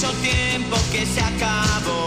Mucho tiempo que se acabó,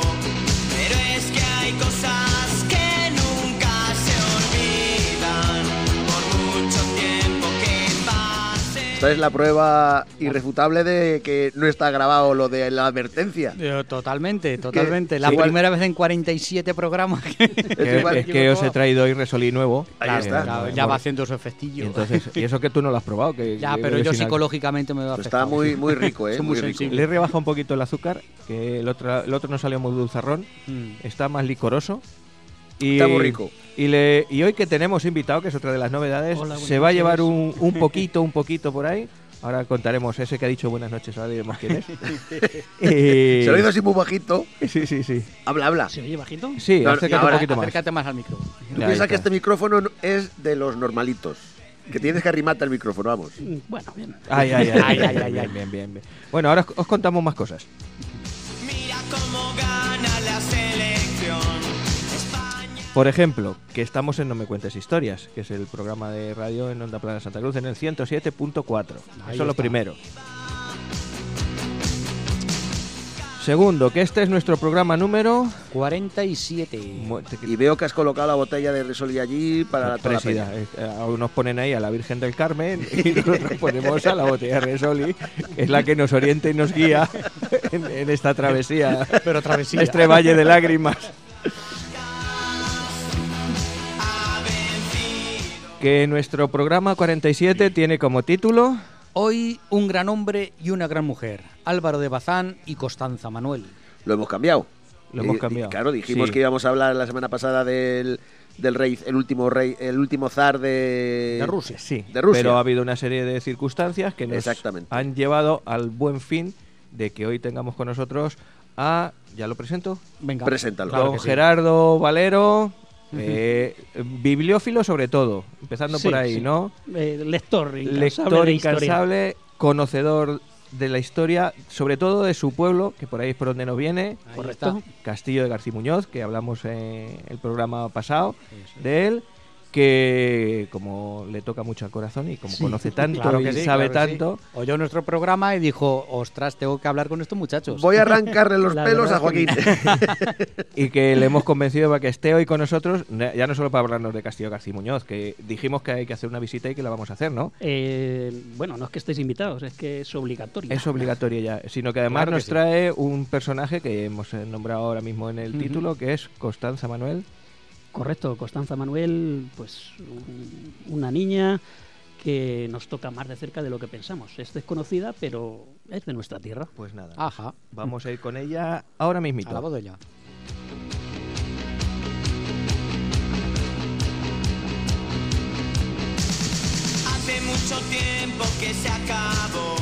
es la prueba irrefutable de que no está grabado lo de la advertencia. Eh, Totalmente, totalmente. La sí, igual- primera vez en 47 programas que igual es que os he traído hoy Resolí nuevo. Ahí está. Claro, ya va haciendo su Y efectillo. entonces, y eso que tú no lo has probado. Que ya, pero yo psicológicamente me veo Pues está muy, muy rico, ¿eh? Muy rico. Le he rebajado un poquito el azúcar, que el otro, el otro no salió muy dulzarrón. Mm. Está más licoroso. Y, Está muy rico. Y, le, y hoy que tenemos invitado, que es otra de las novedades, Hola, se va a llevar un, un poquito, un poquito por ahí. Ahora contaremos ese que ha dicho buenas noches, ahora diremos quién es. Y- Se lo he oído así muy bajito. Sí, sí, sí. Habla, habla. ¿Se oye bajito? Sí, No, acércate ahora- un poquito más. Acércate más al micro. Tú piensas que este micrófono no- es de los normalitos. Que tienes que arrimarte el micrófono, vamos. Mm, Bueno, bien. Ay, ay, ay, Ay, ay, ay, ay, bien, ay. bien, bien, bien. Bueno, ahora os, os contamos más cosas. Mira cómo Por ejemplo, que estamos en No Me Cuentes Historias, que es el programa de radio en Onda Plana Santa Cruz en el 107.4. Ahí Eso es lo primero. Segundo, que este es nuestro programa número... 47. Mu- te- Y veo que has colocado la botella de Resoli allí para toda la Presida. peña. Eh, eh, aún nos ponen ahí a la Virgen del Carmen y nosotros ponemos a la botella de Resoli, que es la que nos orienta y nos guía en, en esta travesía. Pero travesía. Este valle de lágrimas. Que nuestro programa 47 tiene como título... Hoy un gran hombre y una gran mujer. Álvaro de Bazán y Constanza Manuel. Lo hemos cambiado. Lo hemos cambiado. claro, dijimos Sí. que íbamos a hablar la semana pasada del, del rey, el último rey, el último zar de, De Rusia. Sí, de Rusia. pero ha habido una serie de circunstancias que nos Exactamente. han llevado al buen fin de que hoy tengamos con nosotros a, ya lo presento, Venga. Preséntalo. Claro don sí. Gerardo Valero, eh, bibliófilo sobre todo, empezando Sí, por ahí, sí. ¿no? Eh, lector incansable Lector incansable, conocedor de la historia, sobre todo de su pueblo, que por ahí es por donde nos viene, Correcto. Castillo de García Muñoz, que hablamos en el programa pasado de él, que como le toca mucho al corazón y como Sí. conoce tanto Claro y sí, sabe claro que sí. tanto, Oyó nuestro programa y dijo, ostras, tengo que hablar con estos muchachos. Voy a arrancarle los La pelos a Joaquín. que y que le hemos convencido para que esté hoy con nosotros, ya no solo para hablarnos de Castillo García Muñoz, que dijimos que hay que hacer una visita y que la vamos a hacer, ¿no? Eh, bueno, no es que estéis invitados, es que es obligatorio. Es obligatorio ya, sino que además Claro que nos sí. trae un personaje que hemos eh, nombrado ahora mismo en el título, que es Constanza Manuel. Correcto, Constanza Manuel, pues un- una niña que nos toca más de cerca de lo que pensamos. Es desconocida, pero es de nuestra tierra. Pues nada, Ajá. vamos a ir con ella ahora mismito. A la bodella. Hace mucho tiempo que se acabó,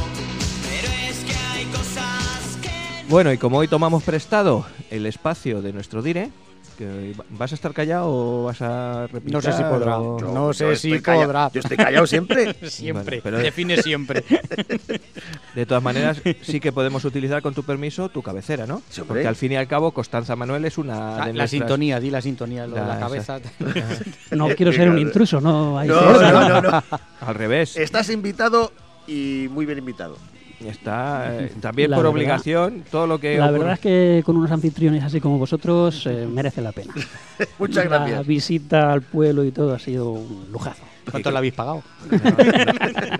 pero es que hay cosas que Bueno, y como hoy tomamos prestado el espacio de nuestro dire, que ¿vas a estar callado o vas a replicar? No sé si podrá. o- No sé si podrá. Yo estoy callado siempre. Siempre. Pero- Define siempre. De todas maneras, sí que podemos utilizar con tu permiso tu cabecera, ¿no? Sí. Porque al fin y al cabo, Constanza Manuel es una Ah, de la nuestras- sintonía, di la sintonía, lo de La- la cabeza. No quiero ser un intruso, no hay No, no, no, no. Al revés. Estás invitado y muy bien invitado. Está eh, también La por verdad- obligación todo lo que La ocurre- verdad es que con unos anfitriones así como vosotros eh, merece la pena. Muchas La gracias. visita al pueblo y todo ha sido un lujazo. ¿Cuánto le habéis pagado?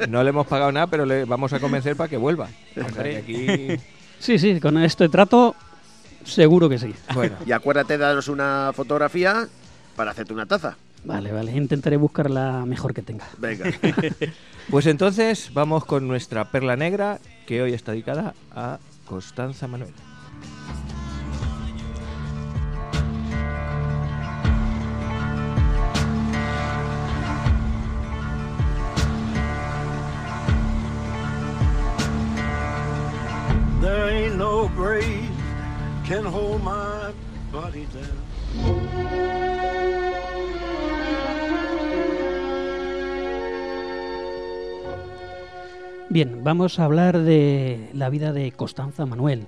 No le hemos pagado nada, pero le vamos a convencer para que vuelva. O sea, que aquí... Sí, sí, con este trato seguro que sí. Bueno, Y acuérdate de darnos una fotografía para hacerte una taza. Vale, vale, intentaré buscar la mejor que tenga. Venga. pues entonces vamos con nuestra perla negra, que hoy está dedicada a Constanza Manuel. There ain't no grave can hold my body down. Bien, vamos a hablar de la vida de Constanza Manuel.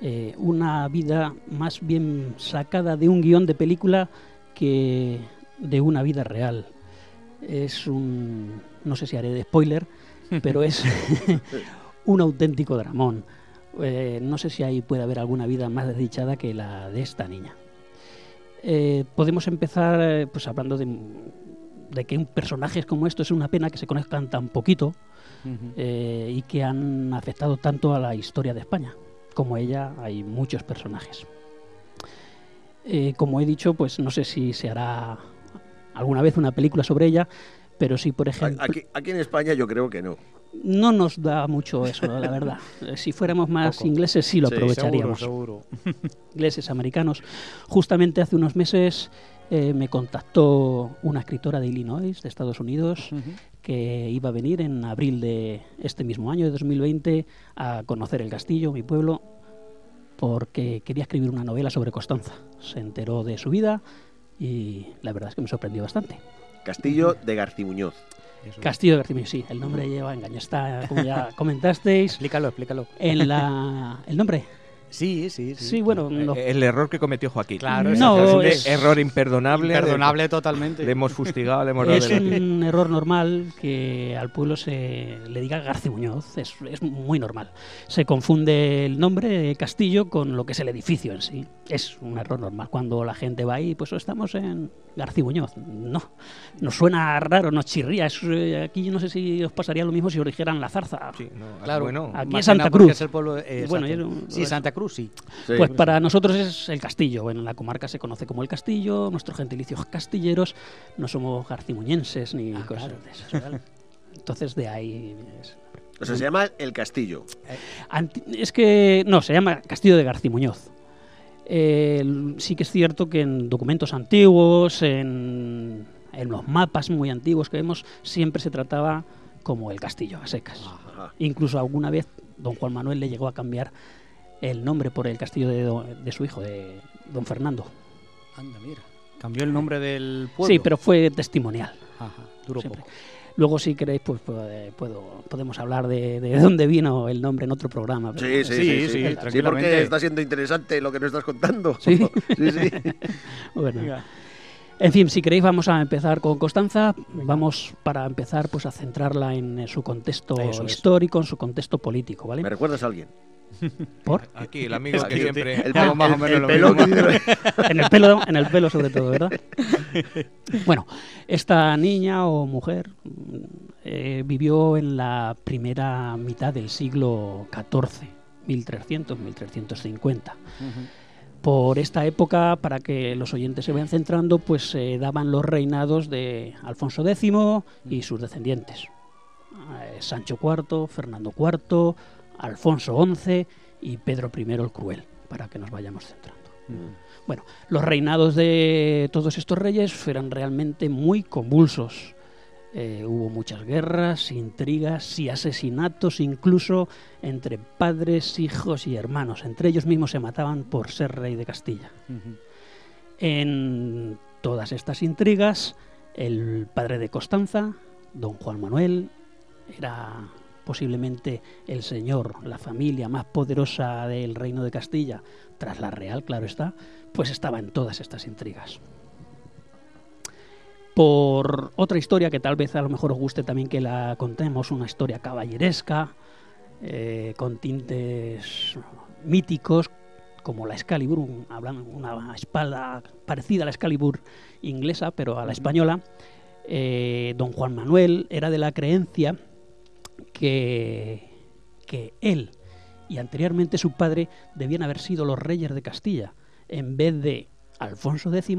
Eh, una vida más bien sacada de un guion de película que de una vida real. Es un... no sé si haré de spoiler, pero es un auténtico dramón. eh, no sé si ahí puede haber alguna vida más desdichada que la de esta niña. Eh, podemos empezar eh, pues hablando de, de que un personajes como esto es una pena que se conozcan tan poquito eh, y que han afectado tanto a la historia de España. Como ella, hay muchos personajes. Eh, como he dicho, pues no sé si se hará alguna vez una película sobre ella, pero sí, por ejemplo, Aquí, aquí en España yo creo que no. no nos da mucho eso, la verdad. Si fuéramos más Poco. ingleses, sí lo Sí, aprovecharíamos. Seguro, ingleses, americanos. Justamente hace unos meses eh, me contactó una escritora de Illinois, de Estados Unidos. Que iba a venir en abril de este mismo año, de 2020, a conocer el castillo, mi pueblo, porque quería escribir una novela sobre Constanza. Se enteró de su vida y la verdad es que me sorprendió bastante. Castillo de Garcimuñoz. Eso. Castillo de Garcimillo, sí, el nombre lleva engaño. Está, como ya comentasteis, Explícalo, explícalo. en la... ¿El nombre? Sí, sí, sí. Sí, bueno, Eh, El error que cometió Joaquín. Claro, No, es un error imperdonable. Perdonable totalmente. Le hemos fustigado, le hemos dado Es un error normal que al pueblo se le diga García Muñoz, es, es muy normal. Se confunde el nombre Castillo con lo que es el edificio en sí. Es un error normal. Cuando la gente va ahí, pues estamos en García Muñoz. No, nos suena raro, nos chirría. Es, eh, aquí yo no sé si os pasaría lo mismo si os dijeran La Zarza. Sí, no, Claro, bueno, Aquí es Santa Cruz. es el pueblo, eh, Bueno, no- sí, Santa Cruz, sí. Sí. Pues para nosotros es el castillo. Bueno, en la comarca se conoce como el castillo, nuestros gentilicios castilleros, no somos garcimuñenses ni Ah, cosas claro. de esas. ¿verdad? Entonces de ahí es- O sea, se llama El Castillo. Anti- Es que no, se llama Castillo de García Muñoz. Eh, sí que es cierto que en documentos antiguos, en, en los mapas muy antiguos que vemos, siempre se trataba como el castillo a secas. Ajá. Incluso alguna vez don Juan Manuel le llegó a cambiar el nombre por el castillo de, do- de su hijo, de don Fernando. Anda, mira. Cambió el nombre del pueblo. Sí, pero fue testimonial. Ajá, duró Siempre. poco. Luego, si queréis, pues puede- puedo, podemos hablar de, de dónde vino el nombre en otro programa. pero- Sí, sí, Sí, sí. sí, Sí, sí, tranquilamente. porque está siendo interesante lo que nos estás contando. Sí. sí, sí. Bueno. Venga. En fin, si queréis vamos a empezar con Constanza. Vamos para empezar pues a centrarla en eh, su contexto Eso es. histórico, en su contexto político, ¿vale? ¿Me recuerdas a alguien? Por aquí el amigo que Aquí, siempre... El, Hago más o menos el lo que mismo. en el pelo, en el pelo sobre todo, ¿verdad? Bueno, esta niña o mujer eh, vivió en la primera mitad del siglo XIV, 1300, 1350. Por esta época, para que los oyentes se vayan centrando, pues se daban los reinados de Alfonso X y sus descendientes. Eh, Sancho IV, Fernando IV, Alfonso XI y Pedro I el Cruel, para que nos vayamos centrando. Bueno, los reinados de todos estos reyes fueron realmente muy convulsos. Eh, hubo muchas guerras, intrigas y asesinatos incluso entre padres, hijos y hermanos. Entre ellos mismos se mataban por ser rey de Castilla. En todas estas intrigas, el padre de Constanza, don Juan Manuel, era posiblemente el señor, la familia más poderosa del reino de Castilla, tras la real, claro está, pues estaba en todas estas intrigas. Por otra historia que tal vez a lo mejor os guste también que la contemos, una historia caballeresca, eh, con tintes míticos, como la Excalibur, un- una espada parecida a la Excalibur inglesa, pero a la española. Eh, don Juan Manuel era de la creencia que, que él y anteriormente su padre debían haber sido los reyes de Castilla, en vez de Alfonso X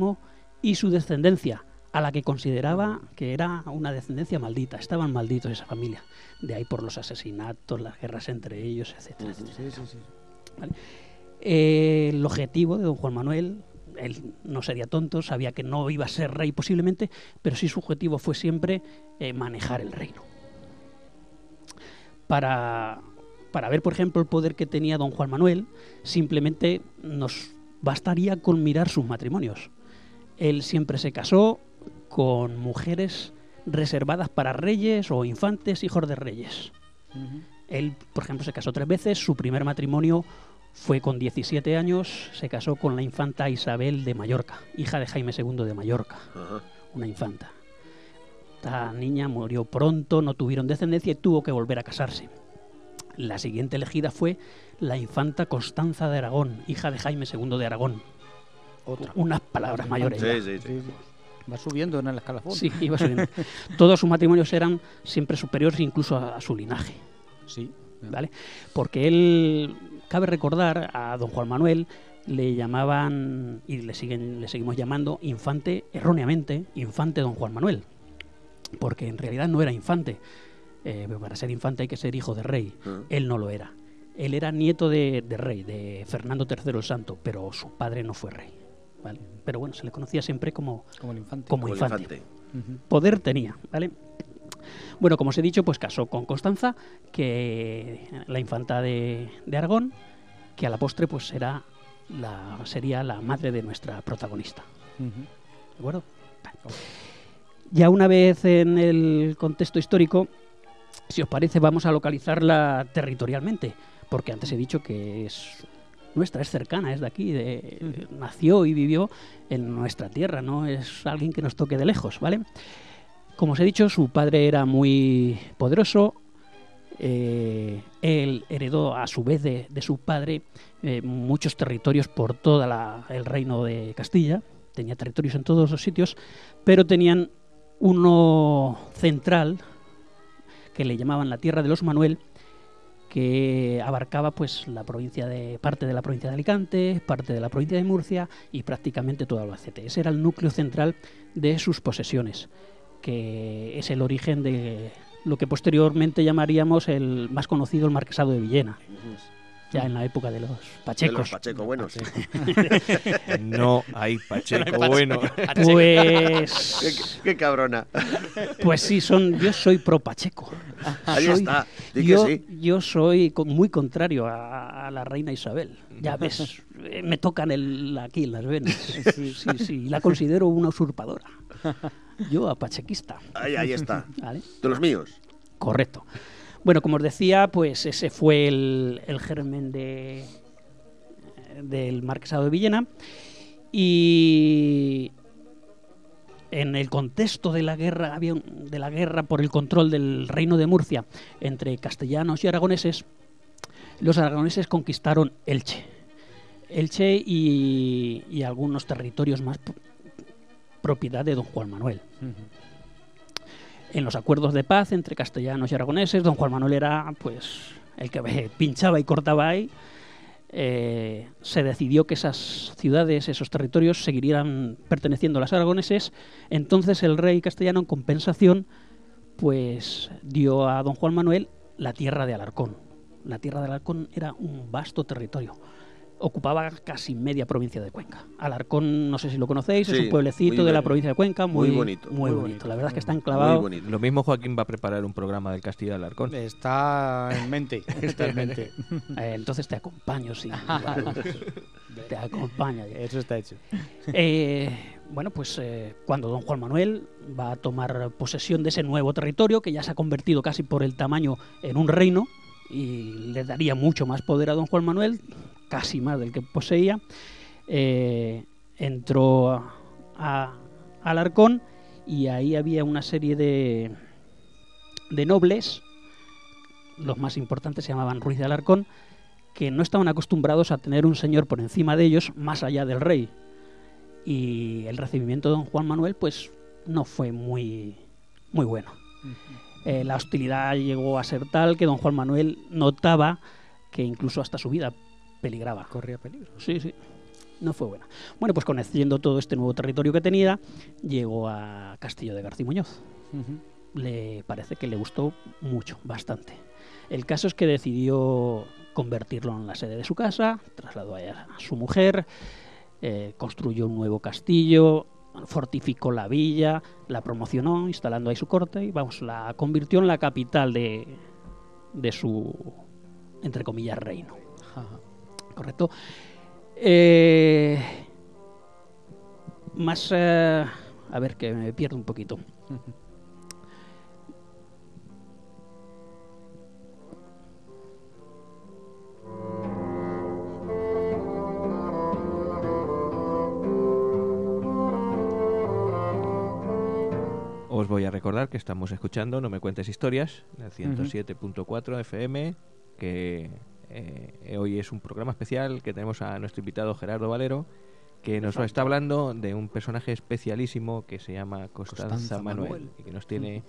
y su descendencia, a la que consideraba que era una descendencia maldita. Estaban malditos esa familia. De ahí por los asesinatos, las guerras entre ellos, etc. ¿Vale? Eh, el objetivo de don Juan Manuel, él no sería tonto, sabía que no iba a ser rey posiblemente, pero sí su objetivo fue siempre eh, manejar el reino. Para, para ver, por ejemplo, el poder que tenía don Juan Manuel, simplemente nos bastaría con mirar sus matrimonios. Él siempre se casó con mujeres reservadas para reyes o infantes, hijos de reyes. Él, por ejemplo, se casó tres veces. Su primer matrimonio fue con 17 años. Se casó con la infanta Isabel de Mallorca, hija de Jaime II de Mallorca, una infanta. Esta niña murió pronto, no tuvieron descendencia y tuvo que volver a casarse. La siguiente elegida fue la infanta Constanza de Aragón, hija de Jaime II de Aragón. Otra. Unas palabras mayores. Sí, sí, sí. Va subiendo en el escalafón. Sí, iba subiendo. Todos sus matrimonios eran siempre superiores incluso a, a su linaje, Sí. ¿vale? Porque él, cabe recordar, a don Juan Manuel le llamaban, y le, siguen, le seguimos llamando, infante, erróneamente, infante don Juan Manuel. Porque en realidad no era infante. Eh, para ser infante hay que ser hijo de rey. Ah. Él no lo era. Él era nieto de, de rey, de Fernando III el Santo, pero su padre no fue rey. ¿vale? Pero bueno, se le conocía siempre como, Como el infante. como Como el infante infante. Ujú. poder tenía, ¿vale? Bueno, como os he dicho, pues casó con Constanza, que la infanta de, de Aragón, que a la postre pues era la, sería la madre de nuestra protagonista. Ujú. ¿De acuerdo? Ya una vez en el contexto histórico, si os parece, vamos a localizarla territorialmente, porque antes he dicho que es nuestra, es cercana, es de aquí, de- nació y vivió en nuestra tierra, no es alguien que nos toque de lejos, ¿vale? Como os he dicho, su padre era muy poderoso, eh, él heredó a su vez de, de su padre eh, muchos territorios por todo el reino de Castilla, tenía territorios en todos los sitios, pero tenían uno central que le llamaban la Tierra de los Manuel, que abarcaba pues la provincia de parte de la provincia de Alicante, parte de la provincia de Murcia y prácticamente todo Albacete. Ese era el núcleo central de sus posesiones, que es el origen de lo que posteriormente llamaríamos el más conocido el Marquesado de Villena, ya en la época de los De Pachecos. los Pacheco buenos. No hay Pacheco bueno. Pues, Qué, qué cabrona. pues sí, son, yo soy pro Pacheco. Ahí Soy- está. Di que yo, sí. yo soy muy contrario a, a la reina Isabel. Ya ves, me tocan el, aquí las venas. Sí, sí, sí. La considero una usurpadora. Yo a pachequista. Ahí, ahí está. ¿vale? De los míos. Correcto. Bueno, como os decía, pues ese fue el, el germen de, del marquesado de Villena. Y en el contexto de la guerra de la guerra por el control del reino de Murcia entre castellanos y aragoneses, los aragoneses conquistaron Elche. Elche y, algunos territorios más propiedad de don Juan Manuel. En los acuerdos de paz entre castellanos y aragoneses, don Juan Manuel era pues el que eh, pinchaba y cortaba ahí. Eh, se decidió que esas ciudades, esos territorios, seguirían perteneciendo a los aragoneses. Entonces el rey castellano, en compensación, pues dio a don Juan Manuel la tierra de Alarcón. La tierra de Alarcón era un vasto territorio. Ocupaba casi media provincia de Cuenca. Alarcón, no sé si lo conocéis, es un pueblecito muy de la provincia de Cuenca, muy, Muy bonito, Muy, muy bonito. La verdad es que está Muy enclavado. bonito. Lo mismo Joaquín va a preparar un programa del Castilla del Alarcón. Está en mente. Está en mente. Eh, entonces te acompaño, sí. te acompaña. Eso está hecho. Eh, bueno, pues eh, cuando don Juan Manuel va a tomar posesión de ese nuevo territorio, que ya se ha convertido casi por el tamaño en un reino, y le daría mucho más poder a don Juan Manuel, casi más del que poseía, eh, entró a, Alarcón y ahí había una serie de, de nobles, los más importantes se llamaban Ruiz de Alarcón, que no estaban acostumbrados a tener un señor por encima de ellos, más allá del rey. Y el recibimiento de don Juan Manuel, pues, no fue muy, muy bueno. Eh, la hostilidad llegó a ser tal que don Juan Manuel notaba que incluso hasta su vida peligraba. Corría peligro. Sí, sí. No fue buena. Bueno, pues conociendo todo este nuevo territorio que tenía, llegó a Castillo de García Muñoz. Le parece que le gustó mucho, bastante. El caso es que decidió convertirlo en la sede de su casa, trasladó a su mujer, eh, construyó un nuevo castillo, fortificó la villa, la promocionó, instalando ahí su corte y vamos, la convirtió en la capital de, de su, entre comillas, reino. ¿Correcto? Eh, más... eh, a ver, que me pierdo un poquito. Recordar que estamos escuchando No me cuentes historias, del 107.4 FM, que Eh, hoy es un programa especial que tenemos a nuestro invitado Gerardo Valero, que nos está hablando de un personaje especialísimo que se llama Constanza, Constanza Manuel, Manuel. y que nos tiene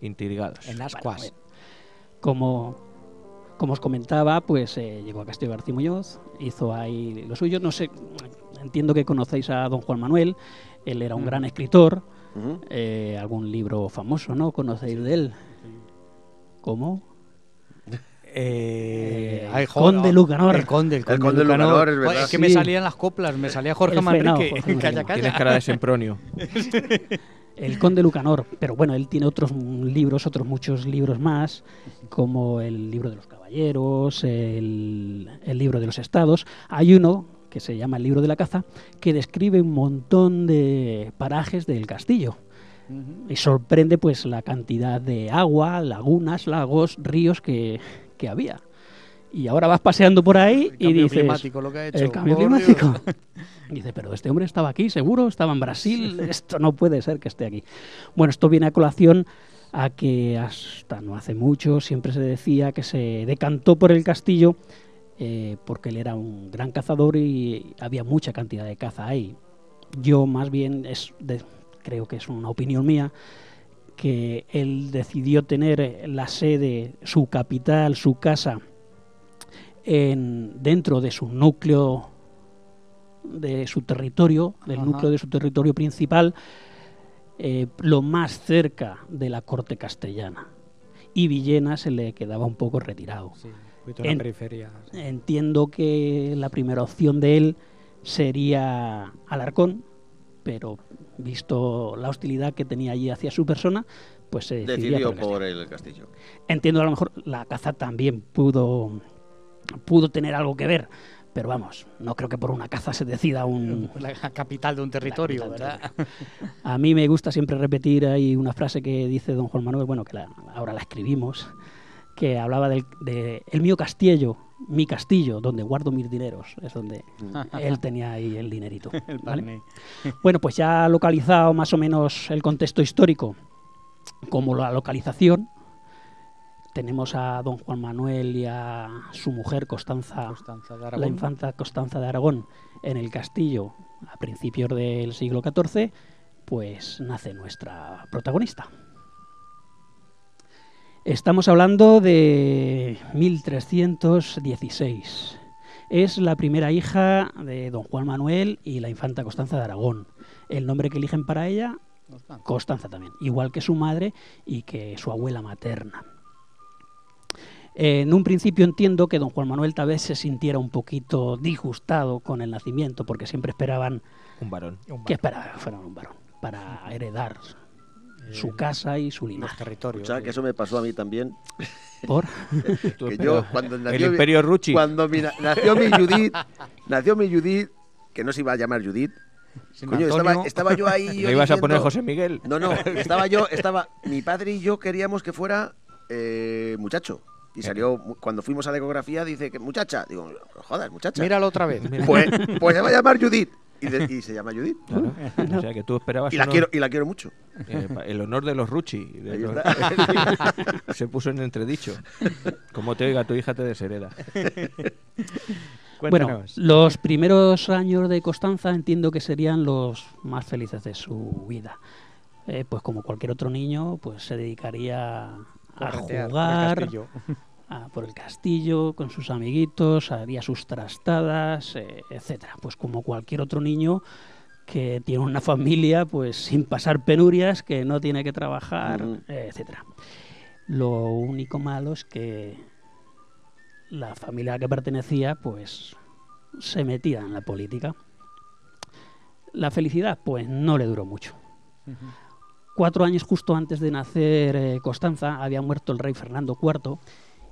intrigados. En Ascuas. Como, como os comentaba, pues eh, llegó a Castillo García Muñoz, hizo ahí lo suyo. No sé, entiendo que conocéis a don Juan Manuel. Él era un Mm. gran escritor. Eh, algún libro famoso, ¿no? ¿Conocéis de él? ¿Cómo? Eh, Eh, ay, Conde Lucanor. El conde, el conde, Conde Lucanor, es verdad. que me salían las coplas, me salía Jorge El Manrique. Jorge Calla, Manrique. Tienes cara de Sempronio. El Conde Lucanor, pero bueno, él tiene otros libros, otros muchos libros más, como el libro de los caballeros, el, el libro de los estados. Hay uno que se llama el libro de la caza, que describe un montón de parajes del castillo. Y sorprende pues la cantidad de agua, lagunas, lagos, ríos que, que había. Y ahora vas paseando por ahí El y cambio dices... climático, lo que ha hecho. El cambio climático. Dios. Y dice, pero este hombre estaba aquí, seguro, estaba en Brasil, esto no puede ser que esté aquí. Bueno, esto viene a colación a que hasta no hace mucho siempre se decía que se decantó por el castillo eh, porque él era un gran cazador y había mucha cantidad de caza ahí. Yo más bien es de- creo que es una opinión mía que él decidió tener la sede, su capital, su casa en, dentro de su núcleo de su territorio, del Ajá. núcleo de su territorio principal, eh, lo más cerca de la corte castellana. Y Villena se le quedaba un poco retirado. Sí, en la En- periferia. Entiendo que la primera opción de él sería Alarcón, pero visto la hostilidad que tenía allí hacia su persona, pues se Decidió por el castillo. por el castillo. Entiendo a lo mejor la caza también pudo, pudo tener algo que ver, pero vamos, no creo que por una caza se decida un... La capital de un territorio, ¿verdad? A mí me gusta siempre repetir ahí una frase que dice don Juan Manuel, bueno, que la- ahora la escribimos, que hablaba del de el mío castillo, mi castillo, donde guardo mis dineros, es donde él tenía ahí el dinerito. Bueno, pues ya localizado más o menos el contexto histórico como la localización, tenemos a don Juan Manuel y a su mujer Constanza, Constanza de la infanta Constanza de Aragón, en el castillo a principios del siglo XIV, pues nace nuestra protagonista. Estamos hablando de 1316. Es la primera hija de don Juan Manuel y la infanta Constanza de Aragón. El nombre que eligen para ella, Constanza. Constanza también, igual que su madre y que su abuela materna. En un principio entiendo que don Juan Manuel tal vez se sintiera un poquito disgustado con el nacimiento, porque siempre esperaban Un varón. Que bar- espera- fuera un varón para heredar su casa y su los linaje. territorios. O sea, que eso me pasó a mí también. Por Que yo, cuando el nació, mi- Imperio Ruchi. cuando mi na- nació mi Judith, nació mi Judith, que no se iba a llamar Judith. Coño, estaba, estaba yo ahí. ¿Le ibas a poner José Miguel? No, no, estaba yo, estaba. Mi padre y yo queríamos que fuera eh, muchacho. Y salió, cuando fuimos a la ecografía, dice que muchacha. Digo, "No jodas, muchacha. Míralo otra vez. Pues, pues se va a llamar Judith. Y, de- y se llama Judith. Claro. O sea, que tú esperabas Y la uno- quiero, y la quiero mucho. eh, el honor de los Ruchi. de los- se puso en entredicho. Como te oiga tu hija te deshereda. bueno, Cuéntanos. los primeros años de Constanza entiendo que serían los más felices de su vida. Eh, pues como cualquier otro niño, pues se dedicaría a Corretear jugar. A- por el castillo con sus amiguitos, haría sus trastadas, eh, etcétera. Pues como cualquier otro niño que tiene una familia, pues sin pasar penurias, que no tiene que trabajar, Ujú. eh, etcétera. Lo único malo es que la familia a la que pertenecía, pues se metía en la política. La felicidad, pues no le duró mucho. Cuatro años justo antes de nacer eh, Constanza, había muerto el rey Fernando IV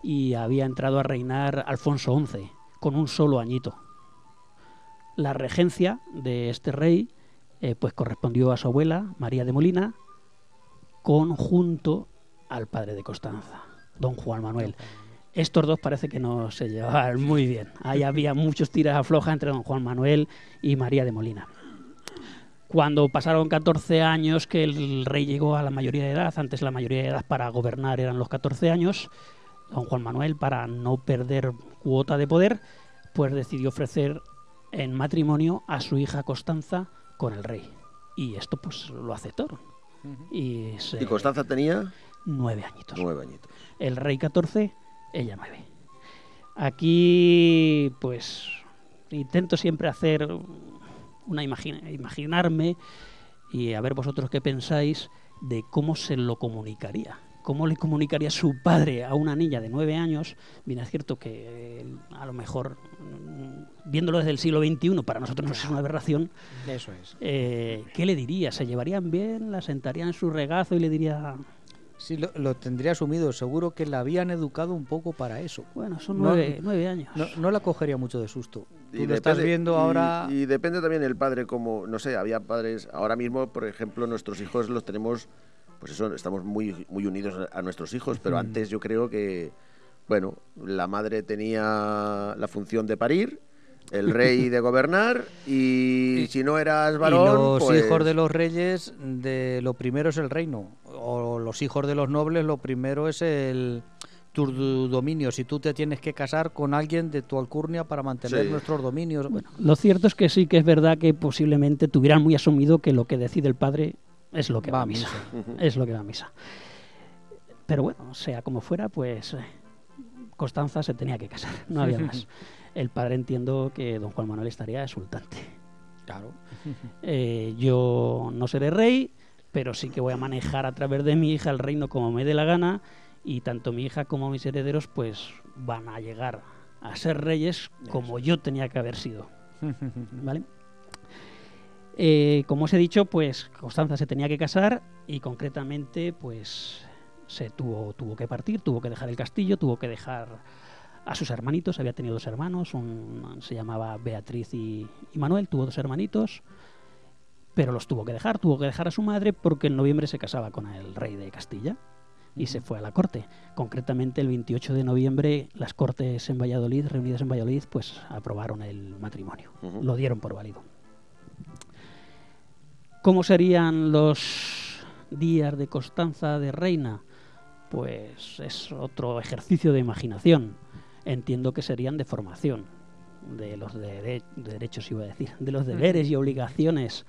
y había entrado a reinar Alfonso XI, con un solo añito. La regencia de este rey eh, pues correspondió a su abuela, María de Molina, conjunto al padre de Constanza, don Juan Manuel. Estos dos parece que no se llevaban muy bien. Ahí había muchos tiras aflojas entre don Juan Manuel y María de Molina. Cuando pasaron 14 años que el rey llegó a la mayoría de edad, antes la mayoría de edad para gobernar eran los 14 años, don Juan Manuel, para no perder cuota de poder, pues decidió ofrecer en matrimonio a su hija Constanza con el rey. Y esto pues lo aceptó. Y, se- Y Constanza tenía nueve añitos. nueve añitos. El rey 14, ella 9. Aquí, pues, intento siempre hacer una imagina- imaginarme y a ver vosotros qué pensáis de cómo se lo comunicaría. ¿Cómo le comunicaría su padre a una niña de 9 años? Bien, es cierto que eh, a lo mejor, mm, viéndolo desde el siglo XXI, para nosotros no es una aberración, Eso es. eh, ¿qué le diría? ¿Se llevarían bien? ¿La sentaría en su regazo y le diría, Sí, lo, lo tendría asumido. Seguro que la habían educado un poco para eso. bueno, son No, nueve, nueve años? No, no la cogería mucho de susto. Tú Y lo estás viendo y- ahora... Y, depende también el padre como, no sé, había padres, ahora mismo, por ejemplo, nuestros hijos los tenemos, pues eso, estamos muy, muy unidos a, nuestros hijos, pero Mm. antes yo creo que, bueno, la madre tenía la función de parir, el rey de gobernar, y, Y- si no eras y varón, los pues, hijos de los reyes, de lo primero es el reino. O los hijos de los nobles, lo primero es el tu dominio. Si tú te tienes que casar con alguien de tu alcurnia para mantener Sí. nuestros dominios. Lo cierto es que sí que es verdad que posiblemente tuvieran muy asumido que lo que decide el padre es lo que va, a misa. Es lo que va a misa. Pero bueno, sea como fuera, pues eh, Constanza se tenía que casar, no había más. El padre entiendo que don Juan Manuel estaría exultante. Claro. Eh, yo no seré rey, pero sí que voy a manejar a través de mi hija el reino como me dé la gana y tanto mi hija como mis herederos pues van a llegar a ser reyes como yo tenía que haber sido. ¿Vale? Eh, como os he dicho, pues Constanza se tenía que casar y concretamente pues se tuvo, tuvo que partir, tuvo que dejar el castillo, tuvo que dejar a sus hermanitos, había tenido dos hermanos, un, se llamaba Beatriz y, y Manuel, tuvo dos hermanitos, pero los tuvo que dejar, tuvo que dejar a su madre porque en noviembre se casaba con el rey de Castilla y se fue a la corte. Concretamente el 28 de noviembre las cortes en Valladolid, reunidas en Valladolid, pues aprobaron el matrimonio, lo dieron por válido. ¿Cómo serían los días de Constanza de Reina? Pues es otro ejercicio de imaginación. Entiendo que serían de formación, de los de- de- de derechos, iba a decir, de los deberes y obligaciones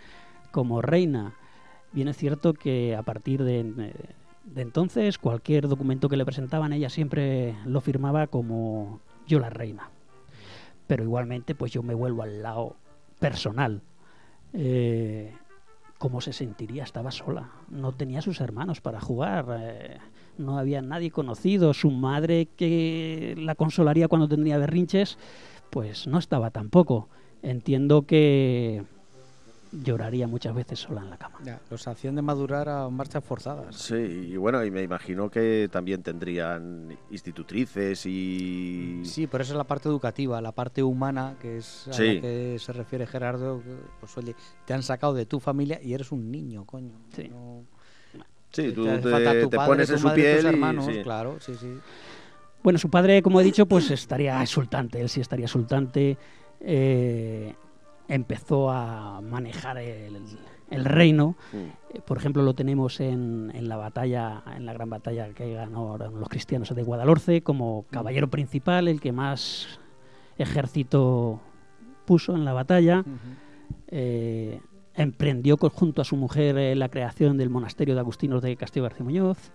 como reina. Bien es cierto que a partir de, de entonces cualquier documento que le presentaban ella siempre lo firmaba como yo la reina. Pero igualmente pues yo me vuelvo al lado personal. Eh, ¿Cómo se sentiría? Estaba sola. No tenía sus hermanos para jugar. eh, no había nadie conocido. Su madre que la consolaría cuando tendría berrinches, pues no estaba tampoco. Entiendo que lloraría muchas veces sola en la cama. Ya, los hacían de madurar a marchas forzadas. Sí, y bueno, y me imagino que también tendrían institutrices y... Sí, pero esa es la parte educativa, la parte humana, que es a Sí. la que se refiere Gerardo. Pues oye, te han sacado de tu familia y eres un niño, coño. Sí. No- Sí, tú te te, padre, pones en su madre, tus piel y... hermanos, sí. claro, sí, sí. Bueno, su padre, como he dicho, pues estaría exultante. Él sí estaría exultante. Eh, empezó a manejar el, el reino. Mm. Eh, Por ejemplo, lo tenemos en, en la batalla, en la gran batalla que ganaron los cristianos de Guadalhorce, como caballero principal, el que más ejército puso en la batalla. Eh, emprendió junto a su mujer eh, la creación del monasterio de Agustinos de Castillo García Muñoz.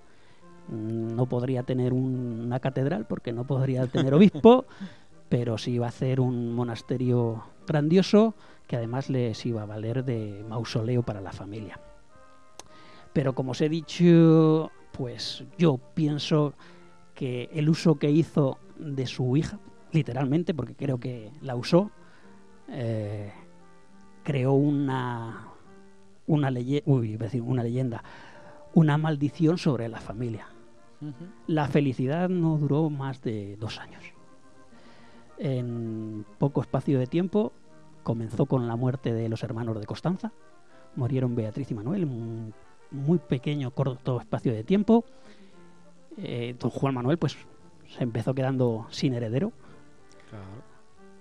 Mm, No podría tener un- una catedral porque no podría tener obispo, pero sí iba a hacer un monasterio grandioso que además les iba a valer de mausoleo para la familia. Pero como os he dicho, pues yo pienso que el uso que hizo de su hija, literalmente, porque creo que la usó, eh, creó una una, leye- uy, iba a decir una leyenda, una maldición sobre la familia. La felicidad no duró más de dos años. En poco espacio de tiempo comenzó con la muerte de los hermanos de Constanza. Murieron Beatriz y Manuel en un muy pequeño, corto espacio de tiempo. Eh, don Juan Manuel pues se empezó quedando sin heredero.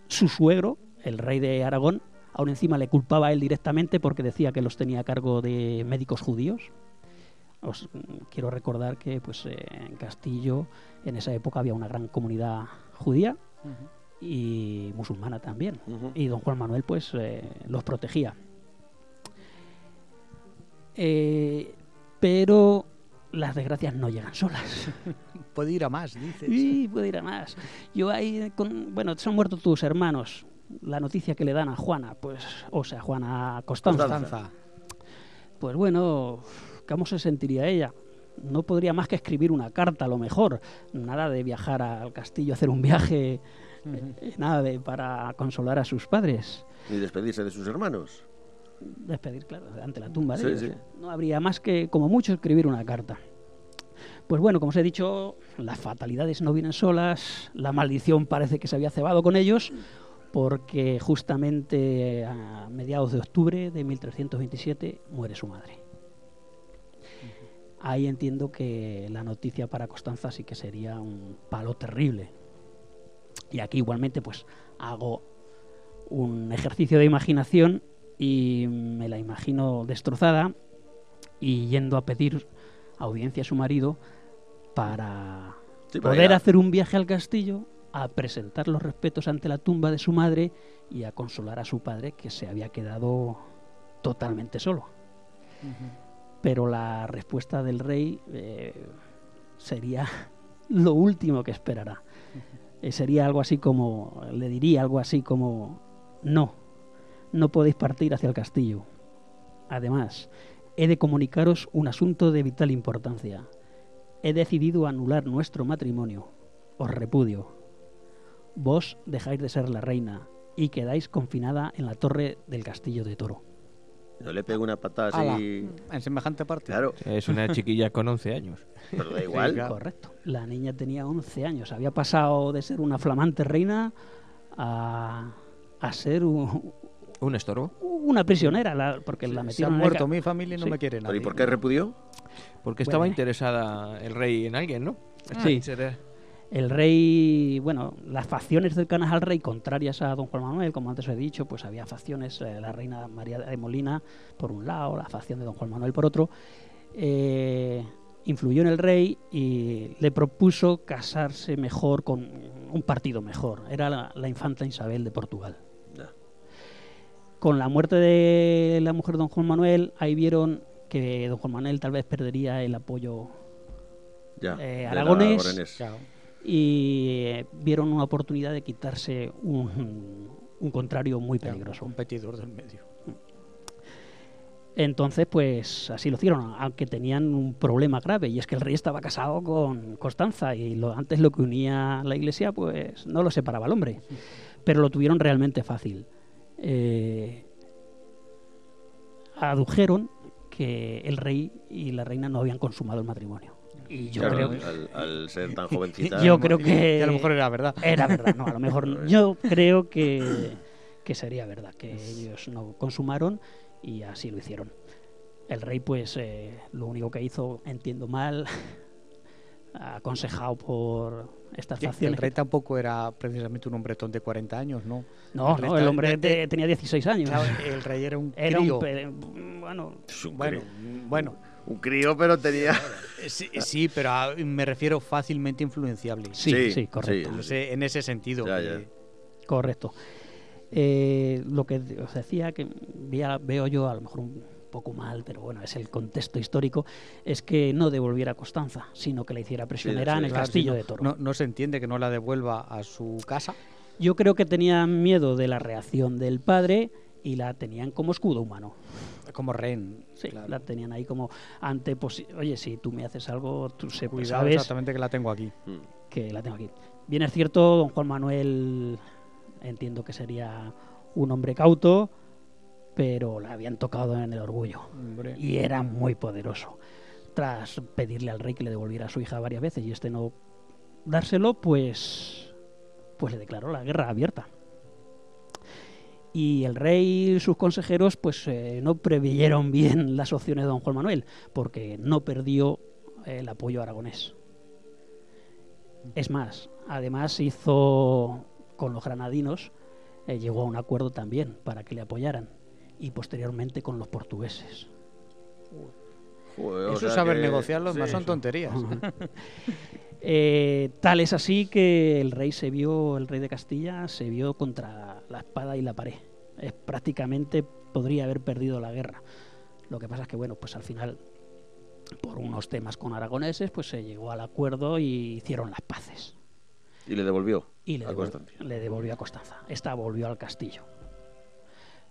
Su suegro, el rey de Aragón, aún encima le culpaba a él directamente porque decía que los tenía a cargo de médicos judíos. Os mm, quiero recordar que pues, eh, en Castillo en esa época había una gran comunidad judía y musulmana también. Y don Juan Manuel pues eh, los protegía. Eh, pero las desgracias no llegan solas. Puede ir a más, dices. Sí, puede ir a más. Yo ahí, con, bueno, se han muerto tus hermanos. La noticia que le dan a Juana, pues, o sea, Juana Constanza. Constanza. Pues bueno, ¿cómo se sentiría ella? No podría más que escribir una carta, a lo mejor. Nada de viajar al castillo, hacer un viaje, nada de para consolar a sus padres. Ni despedirse de sus hermanos. Despedir, claro, ante la tumba de Sí, ellos. sí. No habría más que, como mucho, escribir una carta. Pues bueno, como os he dicho, las fatalidades no vienen solas, la maldición parece que se había cebado con ellos, porque justamente a mediados de octubre de 1327 muere su madre. Ahí entiendo que la noticia para Constanza sí que sería un palo terrible. Y aquí igualmente pues hago un ejercicio de imaginación y me la imagino destrozada y yendo a pedir audiencia a su marido para Sí, poder hacer un viaje al castillo, a presentar los respetos ante la tumba de su madre y a consolar a su padre que se había quedado totalmente solo. Pero la respuesta del rey eh, sería lo último que esperará. Eh, sería algo así como, le diría algo así como, no, no podéis partir hacia el castillo. Además, he de comunicaros un asunto de vital importancia. He decidido anular nuestro matrimonio. Os repudio. Vos dejáis de ser la reina y quedáis confinada en la torre del castillo de Toro. No le pego una patada Ala, así. en semejante parte. Claro, Es una chiquilla con 11 años. pero da igual. claro. Correcto. La niña tenía 11 años. Había pasado de ser una flamante reina a, a ser un- ¿Un estorbo? una prisionera, la- porque la Se ha metieron en el muerto mi familia y no Sí. me quiere ¿Pero nadie. ¿Y por qué repudió? Porque estaba Bueno. interesada el rey en alguien, ¿no? Sí. Será- El rey, bueno, las facciones cercanas al rey, contrarias a don Juan Manuel, como antes os he dicho, pues había facciones, eh, la reina María de Molina por un lado, la facción de don Juan Manuel por otro, eh, influyó en el rey y le propuso casarse mejor con un partido mejor. Era la, la infanta Isabel de Portugal. Con la muerte de la mujer de don Juan Manuel, ahí vieron que don Juan Manuel tal vez perdería el apoyo Ya. Eh, de la aragonés. Y eh, vieron una oportunidad de quitarse un, un contrario muy peligroso. competidor del medio. Entonces, pues así lo hicieron, aunque tenían un problema grave, y es que el rey estaba casado con Constanza, y lo, antes lo que unía la iglesia, pues no lo separaba el hombre, pero lo tuvieron realmente fácil. Eh, adujeron que el rey y la reina no habían consumado el matrimonio. Y yo Claro, creo que al, al ser tan jovencita. Yo creo que- Y a lo mejor era verdad. Era verdad, no, a lo mejor yo creo que, que sería verdad, que ellos no consumaron y así lo hicieron. El rey, pues, eh, lo único que hizo, entiendo mal, aconsejado por estas El facciones. rey tampoco era precisamente un hombretón de 40 años, ¿no? no, rey no, el hombre de- de- te- tenía 16 años. Claro, el rey era un Era crío. un bueno, Bueno, bueno, Un crío, pero tenía. eh, sí, sí, pero a- me refiero fácilmente influenciable. sí, Sí, sí, correcto. sí. En ese, en ese sentido. Ya, que- Correcto. Eh, lo que os decía, que vea- veo yo a lo mejor un poco mal, pero bueno, es el contexto histórico, es que no devolviera a Constanza, sino que la hiciera prisionera sí, en el Claro, castillo sí, no- de Toro. No, no se entiende que no la devuelva a su casa. Yo creo que tenían miedo de la reacción del padre y la tenían como escudo humano. Como rehén. Sí, claro. la tenían ahí como ante, oye, si tú me haces algo, tú se, pues, Cuidado sabes exactamente que la tengo aquí. Que la tengo aquí. Bien es cierto, don Juan Manuel entiendo que sería un hombre cauto, pero la habían tocado en el orgullo Hombre. y era muy poderoso. Tras pedirle al rey que le devolviera a su hija varias veces y este no dárselo, pues, pues le declaró la guerra abierta. Y el rey y sus consejeros pues eh, no preveyeron bien las opciones de don Juan Manuel, porque no perdió eh, el apoyo aragonés. Es más, además hizo con los granadinos, eh, llegó a un acuerdo también para que le apoyaran, y posteriormente con los portugueses. Joder, o Eso sea es saber que- negociar, los sí. más son tonterías. Eh, tal es así que el rey se vio, el rey de Castilla se vio contra la espada y la pared. Es prácticamente podría haber perdido la guerra. Lo que pasa es que bueno, pues al final por unos temas con aragoneses, pues se llegó al acuerdo y hicieron las paces. Y le devolvió Y le, a devol- Constancia. le devolvió a Constanza. Esta volvió al castillo.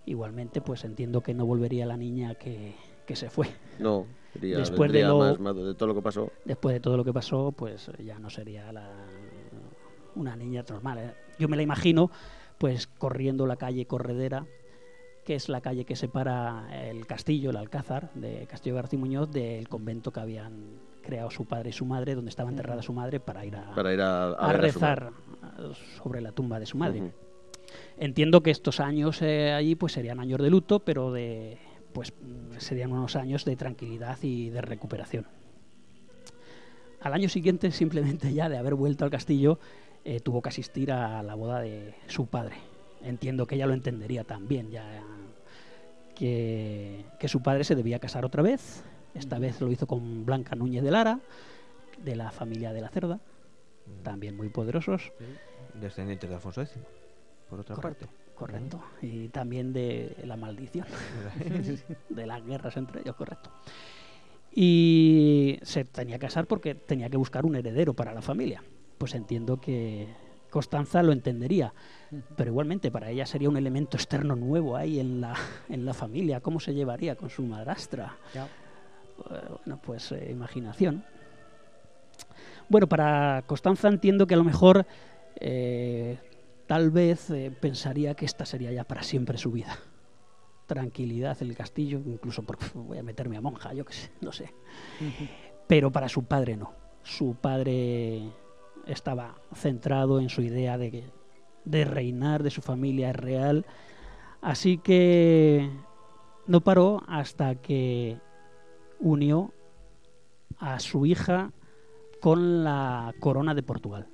Igualmente, pues entiendo que no volvería la niña que, que se fue. No, diría, Después de lo- más, más de todo lo que pasó. Después de todo lo que pasó, pues ya no sería la, una niña normal. ¿eh? Yo me la imagino, pues corriendo la calle Corredera, que es la calle que separa el castillo, el Alcázar, de Castillo García Muñoz, del convento que habían creado su padre y su madre, donde estaba enterrada su madre para ir a, Para ir a, a a ver a su rezar sobre la tumba de su madre. Entiendo que estos años eh, allí pues serían años de luto, pero de pues serían unos años de tranquilidad y de recuperación. Al año siguiente, simplemente ya de haber vuelto al castillo, eh, tuvo que asistir a la boda de su padre. Entiendo que ella lo entendería también, ya que, que su padre se debía casar otra vez. Esta vez lo hizo con Blanca Núñez de Lara, de la familia de la Cerda, también muy poderosos. Descendientes de Alfonso X, por otra Correcto, parte. correcto. Y también de la maldición, de las guerras entre ellos, correcto. Y se tenía que casar porque tenía que buscar un heredero para la familia. Pues entiendo que Constanza lo entendería, pero igualmente para ella sería un elemento externo nuevo ahí en la, en la familia. ¿Cómo se llevaría con su madrastra? Eh, Bueno, pues eh, imaginación. Bueno, para Constanza entiendo que a lo mejor eh, tal vez eh, pensaría que esta sería ya para siempre su vida. Tranquilidad en el castillo, incluso porque voy a meterme a monja, yo qué sé, no sé. Pero para su padre no. Su padre estaba centrado en su idea de, que- de reinar, de su familia real. Así que no paró hasta que unió a su hija con la corona de Portugal.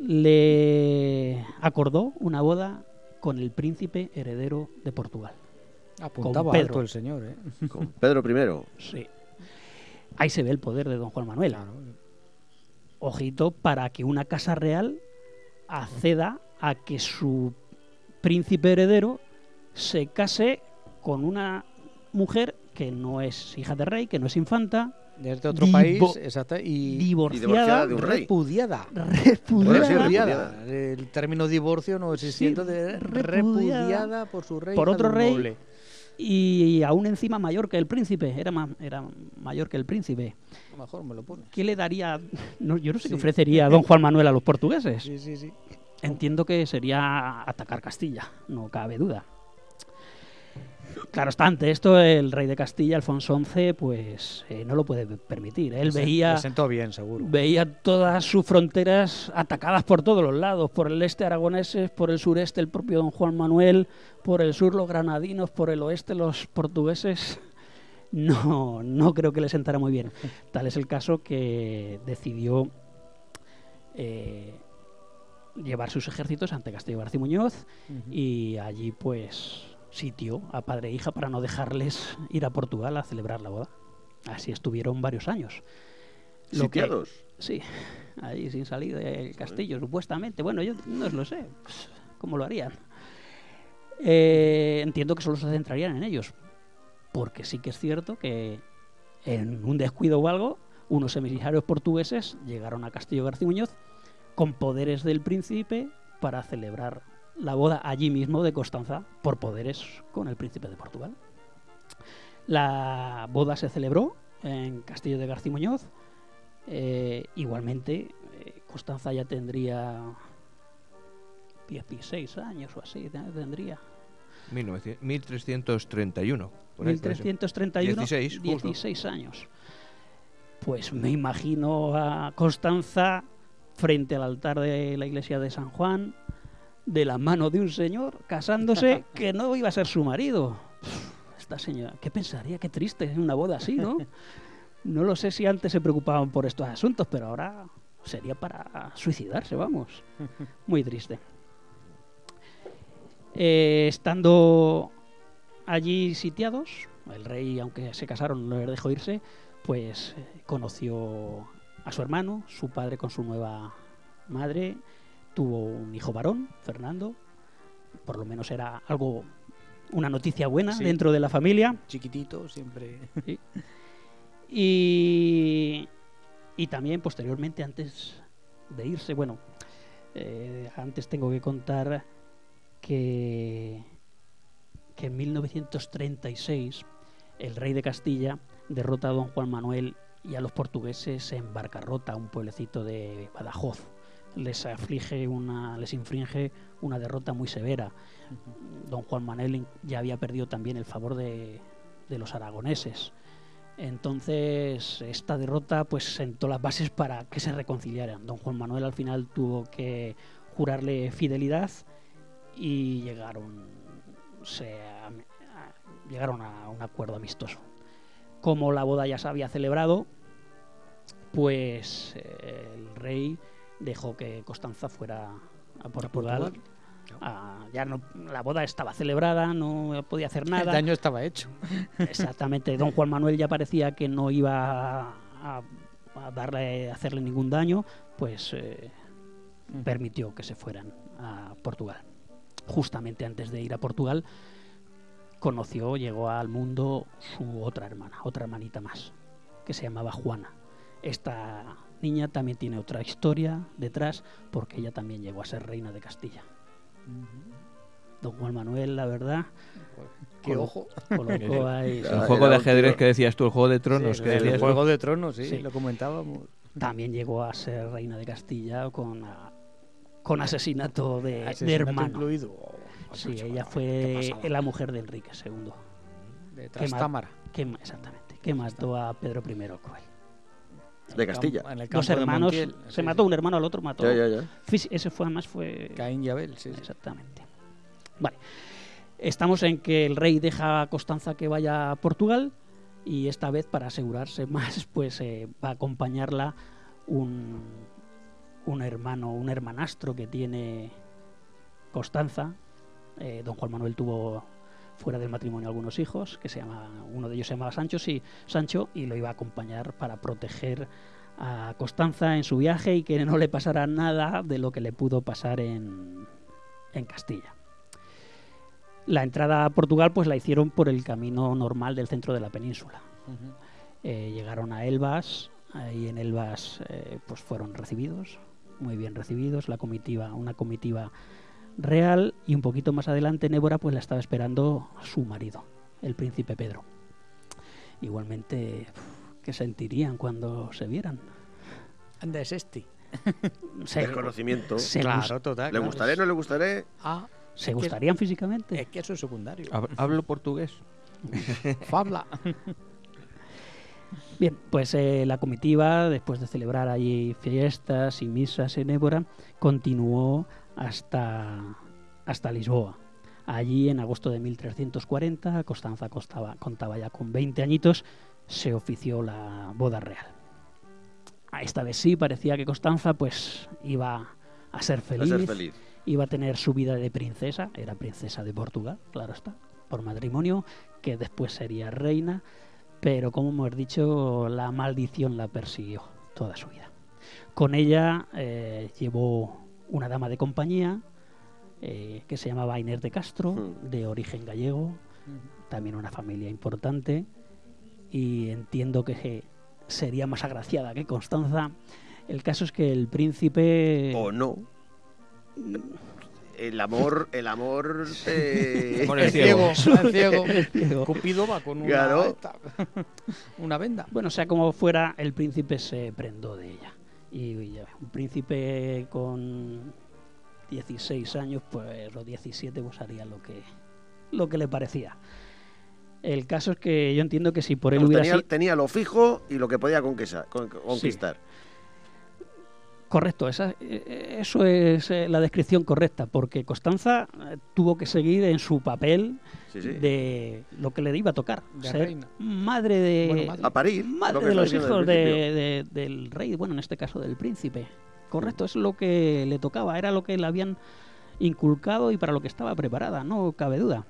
Le acordó una boda con el príncipe heredero de Portugal. Apuntaba Pedro. alto el señor, ¿eh? Con Pedro I. Sí. Ahí se ve el poder de don Juan Manuel. Ojito para que una casa real acceda a que su príncipe heredero se case con una mujer que no es hija de rey, que no es infanta, Desde otro Divo- país, exacto, y divorciada divorciada, de un rey. repudiada. repudiada sí, repudiada. El término divorcio no existiendo Sí, de repudiada repudiada por su rey. por otro rey. noble. Y aún encima mayor que el príncipe, era, ma- era mayor que el príncipe. A lo mejor me lo pones. ¿Qué le daría? No, yo no sé qué ofrecería don Juan Manuel a los portugueses. Sí, sí, sí. Entiendo que sería atacar Castilla, no cabe duda. Claro está, ante esto el rey de Castilla, Alfonso XI, pues eh, no lo puede permitir. Él Se- veía, Se sentó bien, seguro. veía todas sus fronteras atacadas por todos los lados, por el este aragoneses, por el sureste el propio don Juan Manuel, por el sur los granadinos, por el oeste los portugueses. No, no creo que le sentara muy bien. Tal es el caso que decidió eh, llevar sus ejércitos ante Castillo García Muñoz y allí pues sitió a padre e hija para no dejarles ir a Portugal a celebrar la boda. Así estuvieron varios años. Lo que- Sitiados. Sí, ahí sin salir del castillo, supuestamente. Bueno, yo no os lo sé. pues, ¿Cómo lo harían? Eh, entiendo que solo se centrarían en ellos. Porque sí que es cierto que en un descuido o algo, unos emisarios portugueses llegaron a Castillo García Muñoz con poderes del príncipe para celebrar la boda allí mismo de Constanza por poderes con el príncipe de Portugal. La boda se celebró en Castillo de García Muñoz. Eh, igualmente, eh, Constanza ya tendría 16 años o así, te- tendría. 1900 1331. por ahí, por eso. 1331, 16, justo. 16 años. Pues me imagino a Constanza frente al altar de la iglesia de San Juan, de la mano de un señor casándose que no iba a ser su marido. Esta señora, ¿qué pensaría? Qué triste, una boda así, ¿no? No lo sé si antes se preocupaban por estos asuntos, pero ahora sería para suicidarse, vamos. Muy triste. Eh, estando allí sitiados, el rey, aunque se casaron, no les dejó irse, pues eh, conoció a su hermano, su padre con su nueva madre, tuvo un hijo varón, Fernando, por lo menos era algo, una noticia buena Sí. dentro de la familia. Chiquitito, siempre. Sí. Y, y también posteriormente, antes de irse, bueno, eh, antes tengo que contar que, que en 1936 el rey de Castilla derrota a don Juan Manuel y a los portugueses en Barcarrota, un pueblecito de Badajoz. Les aflige una, les infringe una derrota muy severa. Don Juan Manuel ya había perdido también el favor de, de los aragoneses. Entonces, esta derrota pues sentó las bases para que se reconciliaran. Don Juan Manuel al final tuvo que jurarle fidelidad y llegaron, se, a- a- llegaron a un acuerdo amistoso. Como la boda ya se había celebrado, pues eh, el rey dejó que Constanza fuera a Portugal. Portugal. Ah, ya no, la boda estaba celebrada, no podía hacer El nada. daño estaba hecho. Exactamente, don Juan Manuel ya parecía que no iba a, a darle, a hacerle ningún daño, pues eh, permitió que se fueran a Portugal. Justamente antes de ir a Portugal, conoció, llegó al mundo su otra hermana, otra hermanita más, que se llamaba Juana. Esta niña también tiene otra historia detrás, porque ella también llegó a ser reina de Castilla. Don Juan Manuel, la verdad, Qué colo- ojo. colocó ahí El juego de ajedrez que decías tú, el juego de tronos Sí, que el. Juego de Tronos, sí, Sí. lo comentábamos. también llegó a ser reina de Castilla con, ah, con asesinato de, de Asesinato hermano. incluido. Oh, Sí, ella fue la mujer de Enrique II, De ma- Trastámara. que, exactamente, que mató a Pedro I el Cruel. De Castilla. En el Dos campo de hermanos, Montiel, se sí, mató sí. un hermano, al otro mató. Ya, ya, ya. Ese fue además fue Caín y Abel, sí. sí. Exactamente. Vale. Estamos en que el rey deja a Constanza que vaya a Portugal y esta vez para asegurarse más pues eh, va a acompañarla un, un hermano, un hermanastro que tiene Constanza. Eh, don Juan Manuel tuvo fuera del matrimonio algunos hijos, que se llama, uno de ellos se llamaba Sancho, sí, Sancho, y lo iba a acompañar para proteger a Constanza en su viaje y que no le pasara nada de lo que le pudo pasar en, en Castilla. La entrada a Portugal pues la hicieron por el camino normal del centro de la península. Eh, llegaron a Elvas, ahí en Elvas eh, pues fueron recibidos, muy bien recibidos, la comitiva, una comitiva real y un poquito más adelante en Évora pues la estaba esperando su marido, el príncipe Pedro. Igualmente, ¿qué sentirían cuando se vieran? Anda, es este. Se, El conocimiento. se claro, total. ¿Le claro. gustaré no le gustaré? Ah, ¿se es gustarían físicamente? Es que eso es secundario. Hab- Hablo portugués. Fabla. Bien, pues eh, la comitiva, después de celebrar allí fiestas y misas en Évora, continuó hasta, hasta Lisboa. Allí, en agosto de 1340, Constanza costaba- contaba ya con 20 añitos, se ofició la boda real. A Esta vez sí, parecía que Constanza pues iba a ser A feliz, ser feliz. iba a tener su vida de princesa, era princesa de Portugal, claro está, por matrimonio, que después sería reina, pero como hemos dicho, la maldición la persiguió toda su vida. Con ella eh, llevó una dama de compañía eh, que se llamaba Inés de Castro, Hmm. de origen gallego, también una familia importante, y entiendo que sería más agraciada que Constanza. El caso es que el príncipe... O no. El amor, el amor te... Amor El es ciego, ciego. el ciego. ciego. Cupido va con una, Claro. esta, una venda. Bueno, sea como fuera, el príncipe se prendó de ella. Y ya, un príncipe con 16 años, pues los 17 pues haría lo que, lo que le parecía. El caso es que yo entiendo que si por él Vamos, hubiera tenía, sido... tenía lo fijo y lo que podía conquistar. con- conquistar. Correcto, esa, eh, eso es eh, la descripción correcta, porque Constanza eh, tuvo que seguir en su papel Sí, sí. de lo que le iba a tocar, De ser reina. madre de, Bueno, madre. A parir. madre de los hijos el de- del rey, bueno, en este caso del príncipe. Correcto, es lo que le tocaba, era lo que le habían inculcado y para lo que estaba preparada, no cabe duda.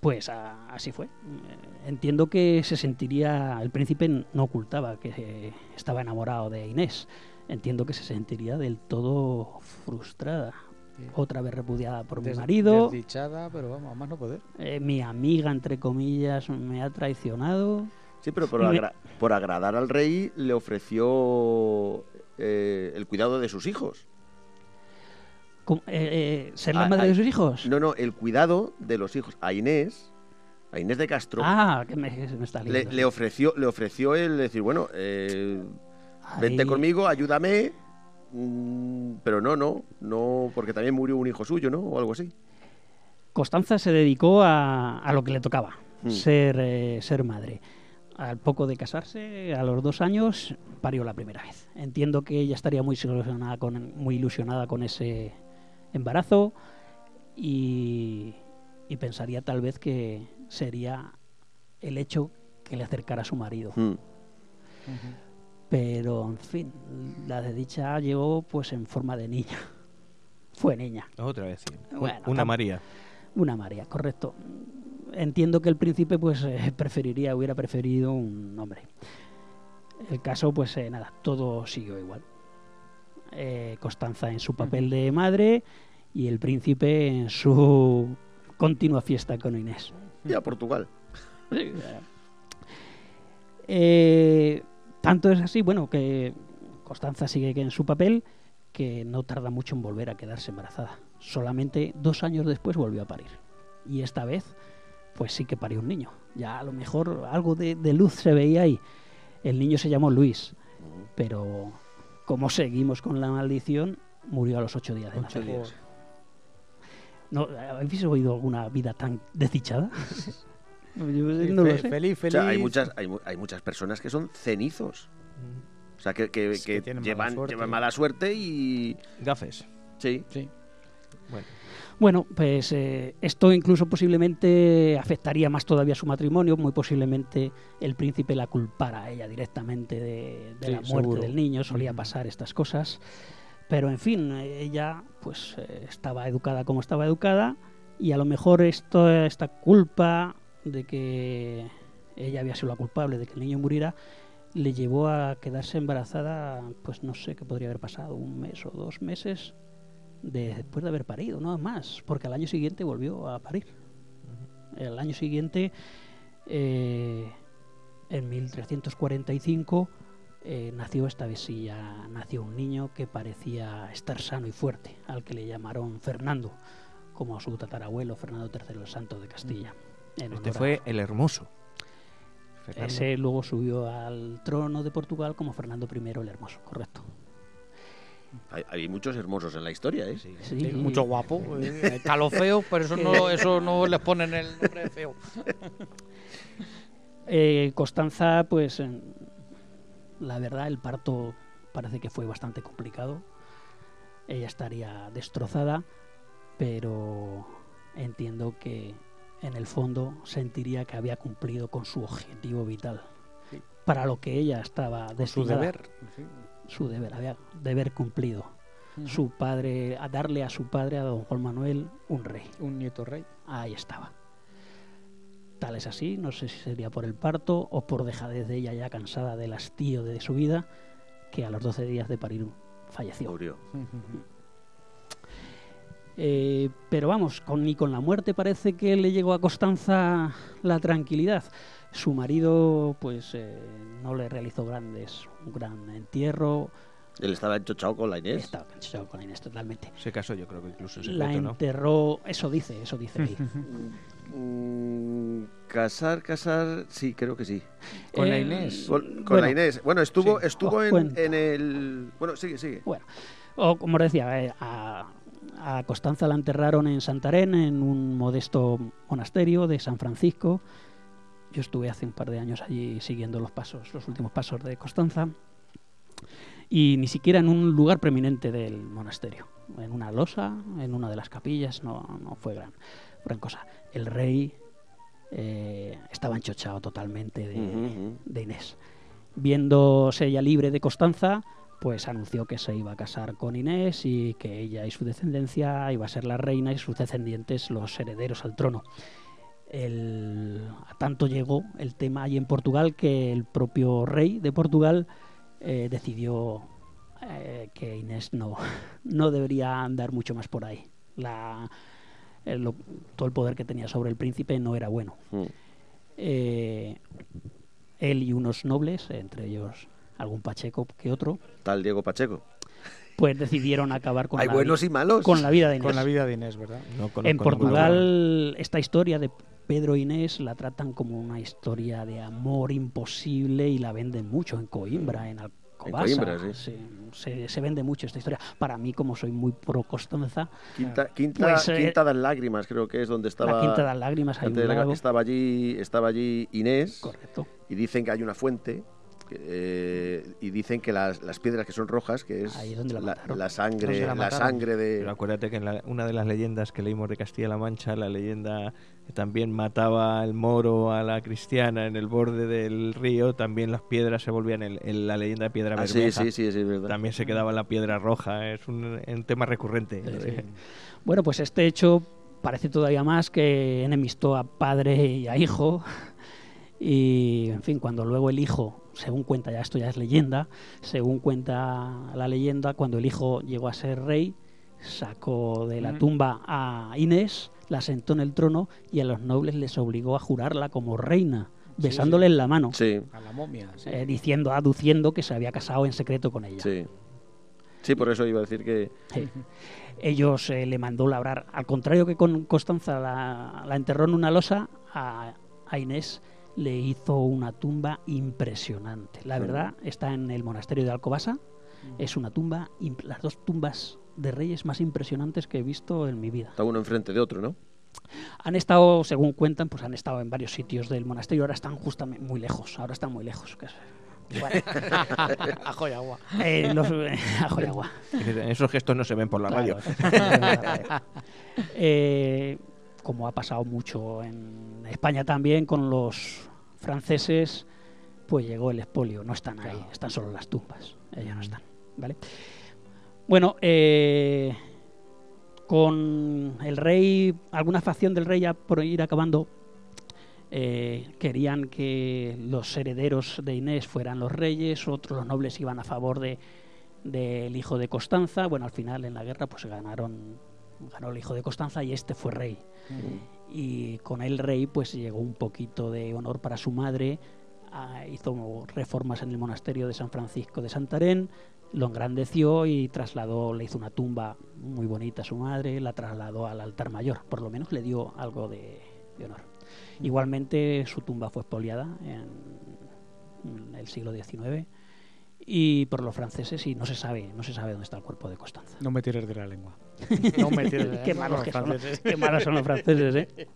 Pues a- así fue. Eh, Entiendo que se sentiría, el príncipe no ocultaba que eh, estaba enamorado de Inés. Entiendo que se sentiría del todo frustrada. Sí. Otra vez repudiada por mi marido. Desdichada, pero vamos, a más no poder. Eh, mi amiga, entre comillas, me ha traicionado. Sí, pero por, me- agra- por agradar al rey le ofreció eh, el cuidado de sus hijos. ¿Cómo- eh, eh, ¿Ser la Ah, madre de sus hijos? No, no, el cuidado de los hijos. A Inés, a Inés de Castro, Ah, que me, se me está le, liando. le ofreció, le ofreció el decir, bueno, eh, vente conmigo, ayúdame. mm, Pero no, no, no, porque también murió un hijo suyo, ¿no? O algo así. Constanza se dedicó a, a lo que le tocaba, Mm. ser, eh, ser madre. Al poco de casarse, a los dos años, parió la primera vez. Entiendo que ella estaría muy ilusionada con, muy ilusionada con ese embarazo y, y pensaría tal vez que sería el hecho que le acercara a su marido. Mm. Pero, en fin, la desdicha llegó pues en forma de niña. Fue niña. Otra vez, sí. Bueno, Una María. Una María, correcto. Entiendo que el príncipe pues eh, preferiría, hubiera preferido un hombre. El caso, pues eh, nada, todo siguió igual. Eh, Constanza en su papel de madre y el príncipe en su continua fiesta con Inés. Y a Portugal. Eh, tanto es así, bueno, que Constanza sigue en su papel, que no tarda mucho en volver a quedarse embarazada. Solamente dos años después volvió a parir. Y esta vez, pues sí que parió un niño. Ya a lo mejor algo de, de luz se veía ahí. El niño se llamó Luis, pero como seguimos con la maldición, murió a los ocho días de Ocho nacer. días. ¿No, ¿Habéis oído alguna vida tan desdichada? Yo no lo sé. Feliz, O feliz. sea, hay muchas, hay, hay muchas personas que son cenizos. O sea, que, que- Es que que tienen mala llevan, llevan mala suerte y... Gafes. Sí. Sí. Bueno, Bueno, pues eh, esto incluso posiblemente afectaría más todavía su matrimonio, muy posiblemente el príncipe la culpara a ella directamente de, de Sí, la muerte seguro. del niño, solía Ujú. pasar estas cosas, pero en fin, ella pues eh, estaba educada como estaba educada y a lo mejor esto, esta culpa de que ella había sido la culpable de que el niño muriera le llevó a quedarse embarazada, pues no sé qué podría haber pasado, un mes o dos meses de- después de haber parido, nada más, porque al año siguiente volvió a parir. El año siguiente, eh, en 1345, eh, nació esta ya nació un niño que parecía estar sano y fuerte, al que le llamaron Fernando, como a su tatarabuelo Fernando III el Santo de Castilla. En este fue el hermoso. Fernando. ese luego subió al trono de Portugal como Fernando I el Hermoso, correcto. Hay, hay muchos hermosos en la historia, ¿eh? Sí, Sí, mucho guapo. eh, Está lo feo, pero eso no, eso no les ponen el nombre de feo. Eh, Constanza, pues la verdad, el parto parece que fue bastante complicado. Ella estaría destrozada, pero entiendo que en el fondo sentiría que había cumplido con su objetivo vital. Sí. Para lo que ella estaba Su destinada. deber. sí. Su deber, había deber cumplido. Su padre, a darle a su padre, a don Juan Manuel, un rey. Un nieto rey. Ahí estaba. Tal es así, no sé si sería por el parto o por dejadez de ella ya cansada del hastío de su vida, que a los 12 días de parir falleció. Murió. Eh, pero vamos, con, ni con la muerte parece que le llegó a Constanza la tranquilidad. Su marido, pues, eh, no le realizó grandes, un gran entierro. Él estaba enchochado con la Inés. Estaba enganchado con Inés totalmente. Se casó, yo creo que incluso en La secreto, ¿no? enterró, eso dice, eso dice ahí. Mm, casar, casar, sí, creo que sí. Con la Eh, Inés. Con, con Bueno. la Inés. Bueno, estuvo, Sí. estuvo en, en el... Bueno, sigue, sigue. Bueno, o como os decía, eh, a, a Constanza la enterraron en Santarén, en un modesto monasterio de San Francisco. Yo estuve hace un par de años allí siguiendo los pasos, los últimos pasos de Constanza. Y ni siquiera en un lugar preeminente del monasterio. En una losa, en una de las capillas, no, no fue gran, gran cosa. El rey eh, estaba enchochado totalmente de, Ujú, ujú. de Inés. Viéndose ella libre de Constanza, pues anunció que se iba a casar con Inés y que ella y su descendencia iba a ser la reina y sus descendientes los herederos al trono. El, a tanto llegó el tema ahí en Portugal que el propio rey de Portugal eh, decidió eh, que Inés no, no debería andar mucho más por ahí. La, el- lo- todo el poder que tenía sobre el príncipe no era bueno. Mm. Eh, él y unos nobles, entre ellos algún pacheco que otro, Tal Diego Pacheco. pues decidieron acabar con, Hay la, buenos y malos. con la vida de Inés. Con la vida de Inés, ¿verdad? No conozco En Portugal, esta historia de Pedro e Inés la tratan como una historia de amor imposible y la venden mucho en Coimbra, en Alcobasa. Coimbra, sí. Se, se- se vende mucho esta historia. Para mí, como soy muy pro Costanza, Quinta, quinta, Pues, eh, Quinta das Lágrimas, creo que es donde estaba. la Quinta de las Lágrimas hay un de la- estaba allí, estaba allí Inés Correcto. y dicen que hay una fuente eh, y dicen que las, las piedras que son rojas, que es Ahí es donde la la, la sangre, la la, sangre de Pero acuérdate que en la- una de las leyendas que leímos de Castilla-La Mancha, la leyenda que también mataba al moro a la cristiana en el borde del río, también las piedras se volvían en, en la leyenda de piedra Ah, sí, bermeja. sí, sí, sí, es verdad. También se quedaba la piedra roja, es un, un tema recurrente. Sí. Bueno, pues este hecho parece todavía más que enemistó a padre y a hijo. Y, en fin, cuando luego el hijo, según cuenta, ya esto ya es leyenda, según cuenta la leyenda, cuando el hijo llegó a ser rey, sacó de la Mm. tumba a Inés, la sentó en el trono y a los nobles les obligó a jurarla como reina, Sí, besándole en la mano, Sí, A la momia. sí. eh, diciendo, aduciendo que se había casado en secreto con ella. sí. Sí, por eso iba a decir que Sí. Ellos eh, le mandó labrar, al contrario que con Constanza la, la enterró en una losa, a, a Inés le hizo una tumba impresionante. La verdad, está en el monasterio de Alcobasa. Es una tumba, las dos tumbas de reyes más impresionantes que he visto en mi vida. está uno enfrente de otro, ¿no? Han estado, según cuentan, pues han estado en varios sitios del monasterio. Ahora están justamente muy lejos. Ahora están muy lejos. bueno, Ajo y agua. eh, los, ajo y agua. Esos gestos no se ven por la radio. Eh, como ha pasado mucho en España también con los franceses, pues llegó el expolio. No están ahí, están solo las tumbas. Ellos no están, ¿vale? Bueno, eh, con el rey, alguna facción del rey ya por ir acabando, eh, querían que los herederos de Inés fueran los reyes, otros los nobles iban a favor de del hijo de Constanza. Bueno, al final en la guerra pues ganaron ganó el hijo de Constanza y este fue rey. Y con el rey pues llegó un poquito de honor para su madre. ah, hizo reformas en el monasterio de San Francisco de Santarén, lo engrandeció y trasladó, le hizo una tumba muy bonita a su madre, la trasladó al altar mayor, por lo menos le dio algo de, de honor. Igualmente su tumba fue expoliada en, el siglo XIX y por los franceses y no se sabe, no se sabe dónde está el cuerpo de Constanza. No me tires de la lengua. No me tires de la Qué malos los que son, franceses. qué malos son los franceses, ¿eh?